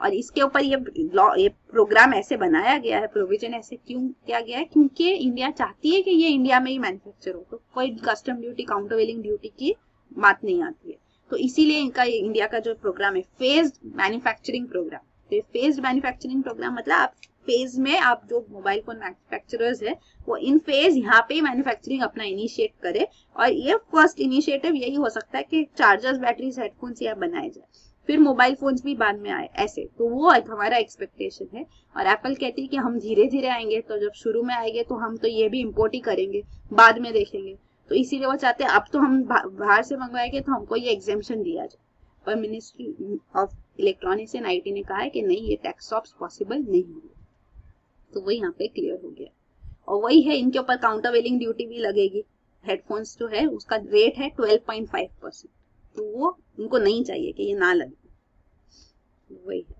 और इसके ऊपर ये लॉ ये प्रोग्राम ऐसे बनाया गया है प्रोविज़न ऐसे क्यों किया गया है? क्योंकि इंडिया चाहती है कि ये इंडिया में ही मैन्युफैक्चर हो। तो कोई कस्टम ड्यूटी काउंटरवेलिंग ड्यूटी की बात नहीं आती है। तो इसीलिए इनका इंडिया का जो प्रोग्राम है फ़ेज़ मैन्युफैक्चरिंग प्रोग्राम तो फ़ेज़ मैन्युफैक्चरिंग प्रोग्राम मतलब आप फ़ेज़ में आप जो मोबाइल फ़ोन मैन्युफैक्चरर्स है, वो इन फ़ेज़ यहाँ पे मैन्युफैक्चरिंग अपना इनिशिएट करे। और ये फ़र्स्ट इनिशिएटिव यही हो सकता है कि चार्जर्स बैटरीज हेडफोन्स यहाँ बनाए जाए। फिर मोबाइल फोन्स भी बाद में आए, ऐसे। तो वो एक हमारा एक्सपेक्टेशन है। और एप्पल कहती है कि हम धीरे धीरे आएँगे तो जब शुरू में आएँगे तो हम तो ये भी इम्पोर्ट ही करेंगे, बाद में देखेंगे। तो इसीलिए वो चाहते हैं, अब तो हम बाहर से मंगवाएँगे तो हमको ये एग्जामेशन दिया जाए। पर ministry of electronics and IT ने कहा है कि नहीं, ये टैक्स पॉसिबल नहीं होंगे तो वही यहाँ पे क्लियर हो गया। और वही है, इनके ऊपर काउंटर वेलिंग ड्यूटी भी लगेगी। हेडफोन्स जो है, उसका रेट है ट्वेल्व पॉइंट फाइव परसेंट तो वो उनको नहीं चाहिए कि ये ना लगे। वही है।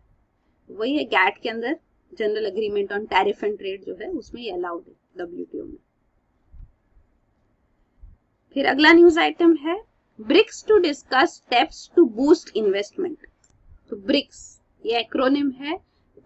वही है गैट के अंदर general agreement on tariff and trade जो है, उसमें ये अलाउड है डब्ल्यूटीओ में। फिर अगला न्यूज़ आइटम है BRICS to discuss steps to boost investment तो ब्रिक्स ये एक्रोनिम है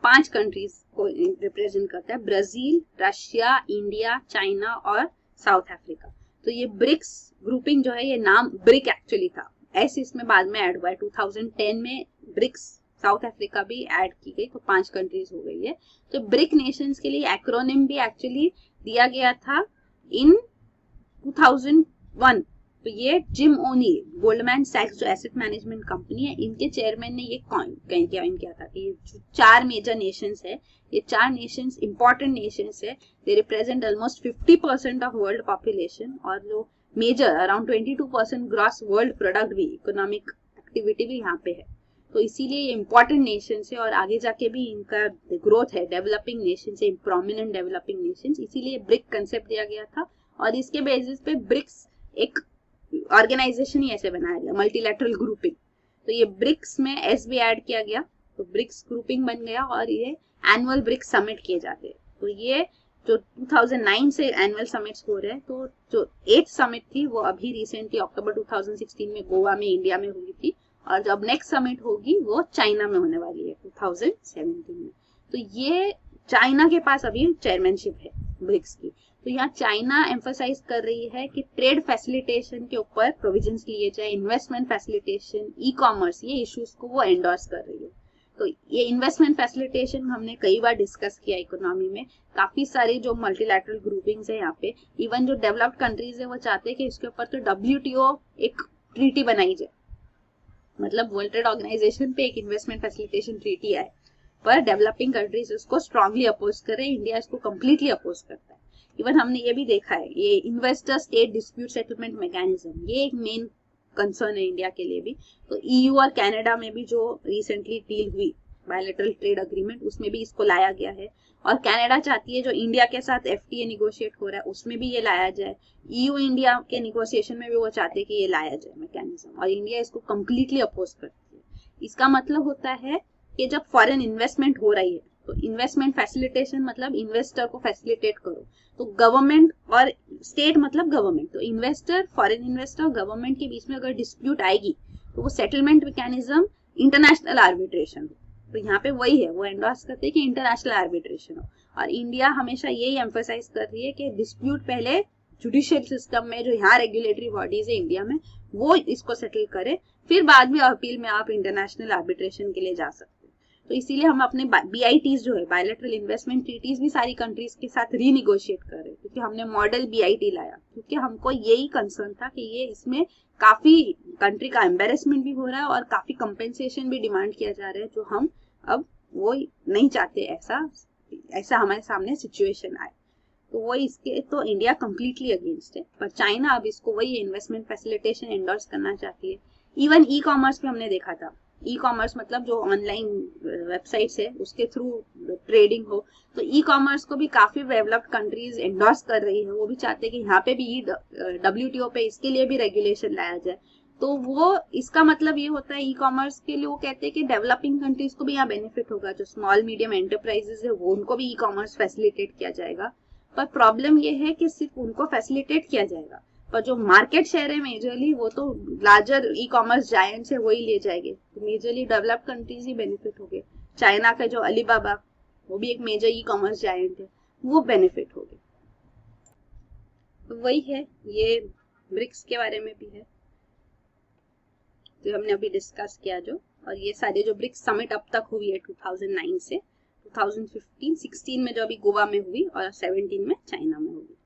पाँच कंट्रीज़ को रिप्रेजेंट करता है, ब्राज़ील, रशिया, इंडिया, चाइना और साउथ अफ्रीका। तो ये ब्रिक्स ग्रुपिंग जो है, ये नाम ब्रिक एक्चुअली था। ऐसे इसमें बाद में ऐड हुआ है। 2010 में ब्रिक्स साउथ अफ्रीका भी ऐड की गई तो पाँच कंट्रीज़ हो गई है तो ब्रिक नेशंस के लिए एक्रोनिम भी एक्चुअली दिया गया था इन 2001 तो ये जिम ओनी गोल्डमैन सैक्स जो एसेट मैनेजमेंट कंपनी है, इनके चेयरमैन ने ये कहीं किया किया था कि ये चार मेजर नेशंस है, ये चार नेशंस इंपॉर्टेंट नेशंस है they represent almost 50 percent of world population और जो major around 22 percent gross world product भी इकोनॉमिक एक्टिविटी भी यहाँ पे है। तो इसीलिए ये इंपॉर्टेंट नेशन है और आगे जाके भी इनका ग्रोथ है डेवलपिंग नेशन से प्रोमिनेंट डेवलपिंग नेशन इसीलिए ब्रिक कंसेप्ट दिया गया था और इसके बेसिस पे ब्रिक्स एक ऑर्गेनाइजेशन ही ऐसे बनाया गया मल्टीलेटरल ग्रुपिंग तो ये ब्रिक्स में एस भी ऐड किया गया तो ब्रिक्स ग्रुपिंग बन गया और ये एनुअल ब्रिक्स समिट किए जाते हैं। तो ये जो 2009 से एनुअल समिट्स हो रहे हैं तो जो एट समिट थी, वो अभी रिसेंटली अक्टूबर 2016 में गोवा में इंडिया में हुई थी और जब नेक्स्ट समिट होगी, वो चाइना में होने वाली है 2017 में। तो ये चाइना के पास अभी चेयरमैनशिप है ब्रिक्स की। तो यहाँ चाइना एम्फोसाइज कर रही है कि ट्रेड फैसिलिटेशन के ऊपर प्रोविज़न लिए जाए इन्वेस्टमेंट फैसिलिटेशन ई कॉमर्स ये इश्यूज़ को वो एंडोर्स कर रही है। तो ये इन्वेस्टमेंट फैसिलिटेशन हमने कई बार डिस्कस किया इकोनॉमी में। काफ़ी सारी जो मल्टीलैटरल ग्रुपिंग्स है यहाँ पे इवन जो डेवलप्ड कंट्रीज़ है, वो चाहते हैं कि इसके ऊपर तो डब्ल्यू एक ट्रीटी बनाई जाए। मतलब वर्ल्ड ट्रेड ऑर्गेनाइजेशन पे एक इन्वेस्टमेंट फैसिलिटेशन ट्रीटी आए। पर डेवलपिंग कंट्रीज़ उसको स्ट्रांगली अपोज करे इंडिया इसको कम्प्लीटली अपोज करता है। इवन हमने ये भी देखा है, ये investor state dispute settlement mechanism ये एक मेन कंसर्न है इंडिया के लिए भी। तो ईयू और कनाडा में भी जो रिसेंटली डील हुई बायोलेटरल ट्रेड अग्रीमेंट उसमें भी इसको लाया गया है। और कनाडा चाहती है जो इंडिया के साथ एफ़ निगोशिएट हो रहा है, उसमें भी ये लाया जाए। ईयू इंडिया के निगोशिएशन में भी वो चाहते हैं कि ये लाया जाए मैकेनिज्म और इंडिया इसको कम्प्लीटली अपोज करती है। इसका मतलब होता है कि जब फॉरेन इन्वेस्टमेंट हो रही है तो इन्वेस्टमेंट फैसिलिटेशन मतलब इन्वेस्टर को फैसिलिटेट करो। तो गवर्नमेंट और स्टेट मतलब गवर्नमेंट तो इन्वेस्टर फॉरेन इन्वेस्टर और गवर्नमेंट के बीच में अगर डिस्प्यूट आएगी तो वो सेटलमेंट मैकेनिज्म इंटरनेशनल आर्बिट्रेशन तो यहाँ पे वही है, वो एंडोर्स करते हैं कि इंटरनेशनल आर्बिट्रेशन हो। और इंडिया हमेशा यही एम्फोसाइज कर रही है कि डिस्प्यूट पहले जुडिशियल सिस्टम में, जो यहाँ रेगुलेटरी बॉडीज है इंडिया में, वो इसको सेटल करे, फिर बाद में अपील में आप इंटरनेशनल आर्बिट्रेशन के लिए जा सकते तो इसीलिए हम अपने बी आई जो है बायोलेटरल इन्वेस्टमेंट ट्रीटीज भी सारी कंट्रीज़ के साथ रीनिगोशिएट कर रहे हैं, क्योंकि हमने मॉडल बीआईटी लाया। क्योंकि हमको यही कंसर्न था कि ये इसमें काफ़ी कंट्री का एम्बेरसमेंट भी हो रहा है और काफ़ी कंपेंसेशन भी डिमांड किया जा रहा है, जो हम अब वो नहीं चाहते ऐसा ऐसा हमारे सामने सिचुएशन आए। तो वो इसके तो इंडिया कंप्लीटली अगेंस्ट है, पर चाइना अब इसको वही इन्वेस्टमेंट फैसिलिटेशन एंडोर्स करना चाहती है। इवन ई कॉमर्स पे हमने देखा था। ई कॉमर्स मतलब जो ऑनलाइन वेबसाइट्स है, उसके थ्रू ट्रेडिंग हो तो ई कॉमर्स को भी काफ़ी डेवलप्ड कंट्रीज़ एंडोर्स कर रही है। वो भी चाहते हैं कि यहाँ पे भी डब्ल्यू पे इसके लिए भी रेगुलेशन लाया जाए। तो वो, इसका मतलब ये होता है ई कॉमर्स के लिए वो कहते हैं कि डेवलपिंग कंट्रीज़ को भी यहाँ बेनिफिट होगा। जो स्मॉल मीडियम एंटरप्राइजेस है, वो उनको भी ई कॉमर्स फैसिलिटेट किया जाएगा। पर प्रॉब्लम ये है कि सिर्फ़ उनको फैसिलिटेट किया जाएगा। पर जो मार्केट शेयर है मेजरली वो तो लार्जर ई कॉमर्स जायंट्स है, वही ले जाएँगे। मेजरली डेवलप कंट्रीज़ ही बेनिफिट हो गए चाइना का जो अलीबाबा वो भी एक मेजर ई कॉमर्स जायंट है, वो बेनिफिट हो गए वही है, ये ब्रिक्स के बारे में भी है, जो हमने अभी डिस्कस किया जो, और ये सारे जो ब्रिक्स समिट अब तक हुई है 2009 से 2015 16 में जो अभी गोवा में हुई और 17 में चाइना में हुई।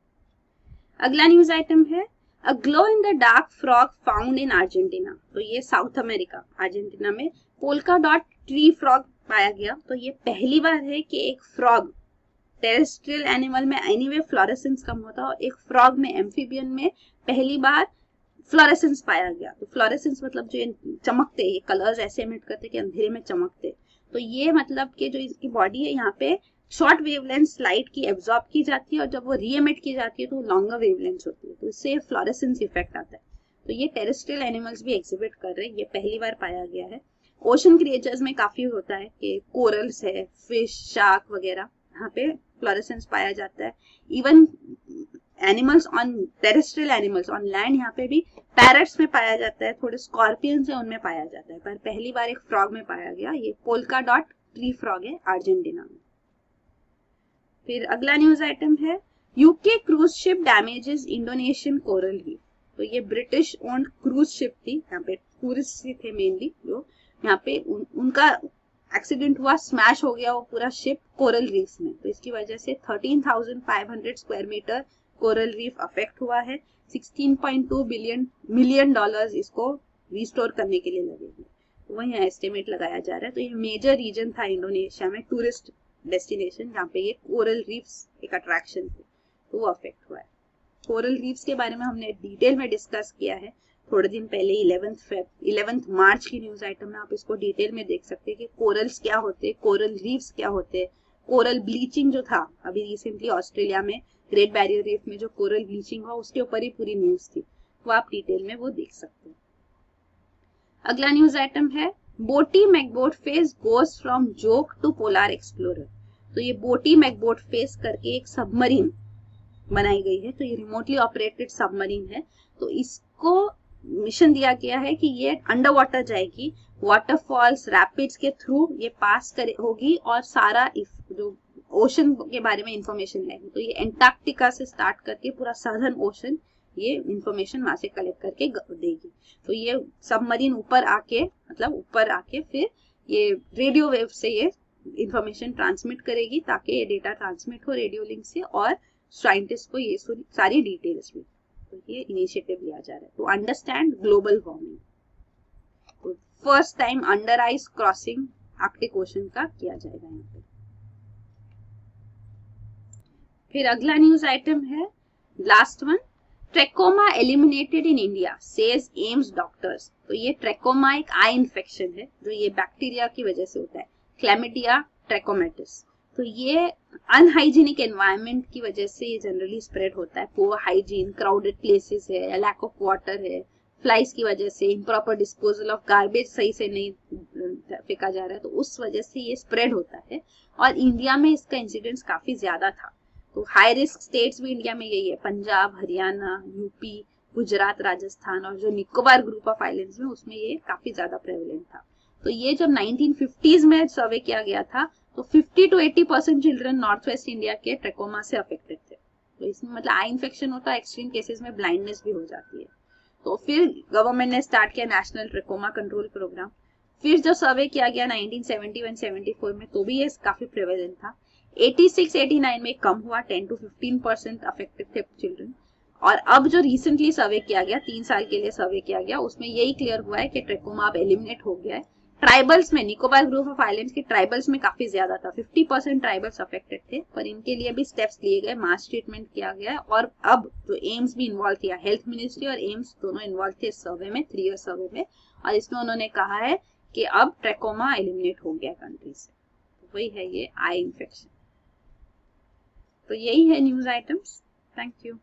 अगला न्यूज़ आइटम है a glow in the dark frog found in Argentina तो ये साउथ अमेरिका अर्जेंटीना में पोलका डॉट ट्री फ्रॉग पाया गया। तो ये पहली बार है कि एक फ्रॉग टेरेस्ट्रियल एनिमल में एनीवे फ्लोरेसेंस कम होता है और एक फ्रॉग में एम्फीबियन में पहली बार फ्लोरेसेंस पाया गया। तो फ्लोरेसेंस मतलब जो ये चमकते, ये कलर्स ऐसे एमिट करते कि अंधेरे में चमकते। तो ये मतलब कि जो इसकी बॉडी है, यहाँ पे शॉर्ट वेवलेंथ लाइट की एब्जॉर्ब की जाती है और जब वो रीएमिट की जाती है तो लॉन्गर वेवलेंथ होती है तो इससे फ्लोरेसेंस इफ़ेक्ट आता है। तो ये टेरेस्ट्रियल एनिमल्स भी एग्जिबिट कर रहे हैं, ये पहली बार पाया गया है। ओशन क्रिएचर्स में काफ़ी होता है कि कोरल्स है फ़िश शार्क वगैरह, यहाँ पे फ्लोरेसेंस पाया जाता है। Even animals on terrestrial animals on land यहाँ पे भी पैरट्स में पाया जाता है, थोड़े स्कॉर्पियंस है, उनमें पाया जाता है। पर पहली बार एक फ्रॉग में पाया गया, ये पोलका डॉट ट्री फ्रॉग है अर्जेंटीना में। फिर अगला न्यूज़ आइटम है UK cruise ship damages Indonesian coral reef तो ये ब्रिटिश ओन्ड क्रूज शिप थी यहाँ पे टूरिस्ट थे मेनली जो यहाँ पे उन, उनका एक्सीडेंट हुआ स्मैश हो गया वो पूरा शिप कोरल रीफ में। तो इसकी वजह से 13,500 square metre coral reef affect हुआ है। 16.2 बिलियन मिलियन डॉलर्स इसको रिस्टोर करने के लिए लगेंगे। तो वही एस्टिमेट लगाया जा रहा है। तो ये मेजर रीजन था इंडोनेशिया में टूरिस्ट डेस्टिनेशन जहाँ पे ये कोरल रीफ्स एक अट्रैक्शन थे तो वो अफेक्ट हुआ है। कोरल रीफ्स के बारे में हमने डिटेल में डिस्कस किया है। थोड़े दिन पहले इलेवेंथ फेब इलेवेंथ मार्च की न्यूज़ आइटम में आप इसको डिटेल में देख सकते हैं कि कोरल्स क्या होते हैं कोरल रीफ्स क्या होते हैं। कोरल ब्लीचिंग जो था, अभी रिसेंटली ऑस्ट्रेलिया में ग्रेट बैरियर रीफ में जो कोरल ब्लीचिंग हुआ, उसके ऊपर ही पूरी न्यूज़ थी। वो आप डिटेल में वो देख सकते हैं। अगला न्यूज़ आइटम है Boaty McBoatface goes from joke to polar explorer. तो ये बोटी मैकबोट फेस करके एक सबमरीन बनाई गई है तो ये रिमोटली ऑपरेटेड सबमरीन है। तो इसको मिशन दिया गया है कि ये अंडर वाटर जाएगी वाटरफॉल्स रैपिड्स के थ्रू ये पास करे, होगी और सारा जो ओशन के बारे में इंफॉर्मेशन लेगी तो ये एंटार्क्टिका से स्टार्ट करके पूरा सदर्न ओशन ये इंफॉर्मेशन वहाँ से कलेक्ट करके देगी। तो ये सबमरीन ऊपर आके मतलब ऊपर आके फिर ये रेडियो वेव से ये इंफॉर्मेशन ट्रांसमिट करेगी ताकि ये डेटा ट्रांसमिट हो रेडियो लिंक से और साइंटिस्ट को ये सारी डिटेल्स भी। तो ये इनिशिएटिव लिया जा रहा है। To understand global warming first time under ice crossing Arctic Ocean का किया जाएगा यहाँ पे। फिर अगला न्यूज़ आइटम है last one trachoma eliminated in India says AIIMS doctors तो ये ट्रेकोमा एक आई इन्फेक्शन है, जो ये बैक्टीरिया की वजह से होता है। क्लेमिडिया ट्रेकोमेटिस तो ये अनहाइजीनिक एनवायरमेंट की वजह से ये जनरली स्प्रेड होता है। पुअर हाइजीन क्राउडेड प्लेसेस है लैक ऑफ़ वाटर है। फ्लाइज की वजह से इम्प्रॉपर डिस्पोजल ऑफ़ गार्बेज सही से नहीं फेंका जा रहा है। तो उस वजह से ये स्प्रेड होता है। और इंडिया में इसका इंसिडेंस काफ़ी ज़्यादा था। तो हाई रिस्क स्टेट्स भी इंडिया में यही है। पंजाब, हरियाणा यूपी गुजरात, राजस्थान और जो निकोबार ग्रुप ऑफ़ आइलैंड्स में उसमें ये काफ़ी ज़्यादा प्रेवलेंट था। तो ये जब 1950s में सर्वे किया गया था तो 50 to 80 percent children north west India के ट्रेकोमा से अफेक्टेड थे। तो इसमें मतलब आई इन्फेक्शन होता है एक्सट्रीम केसेस में ब्लाइंडनेस भी हो जाती है। तो फिर गवर्नमेंट ने स्टार्ट किया नेशनल ट्रेकोमा कंट्रोल प्रोग्राम फिर जो सर्वे किया गया 1971-74 में तो भी ये काफ़ी प्रेवेलेंट था। 86-89 में कम हुआ 10 टू 15 परसेंट अफेक्टेड थे चिल्ड्रन और अब जो रिसेंटली सर्वे किया गया, तीन साल के लिए सर्वे किया गया, उसमें यही क्लियर हुआ है कि ट्रेकोमा अब एलिमिनेट हो गया है। ट्राइबल्स में निकोबार ग्रुप ऑफ़ आइलैंड्स के ट्राइबल्स में काफ़ी ज़्यादा था 50 परसेंट ट्राइबल्स अफेक्टेड थे, पर इनके लिए भी स्टेप्स लिए गए मास ट्रीटमेंट किया गया और अब जो एम्स भी इन्वॉल्व किया हेल्थ मिनिस्ट्री और एम्स दोनों इन्वॉल्व थे सर्वे में थ्री ईयर सर्वे में। और इसमें उन्होंने कहा है कि अब ट्रेकोमा एलिमिनेट हो गया कंट्री से। तो वही है ये आई इन्फेक्शन तो यही है न्यूज़ आइटम्स। Thank you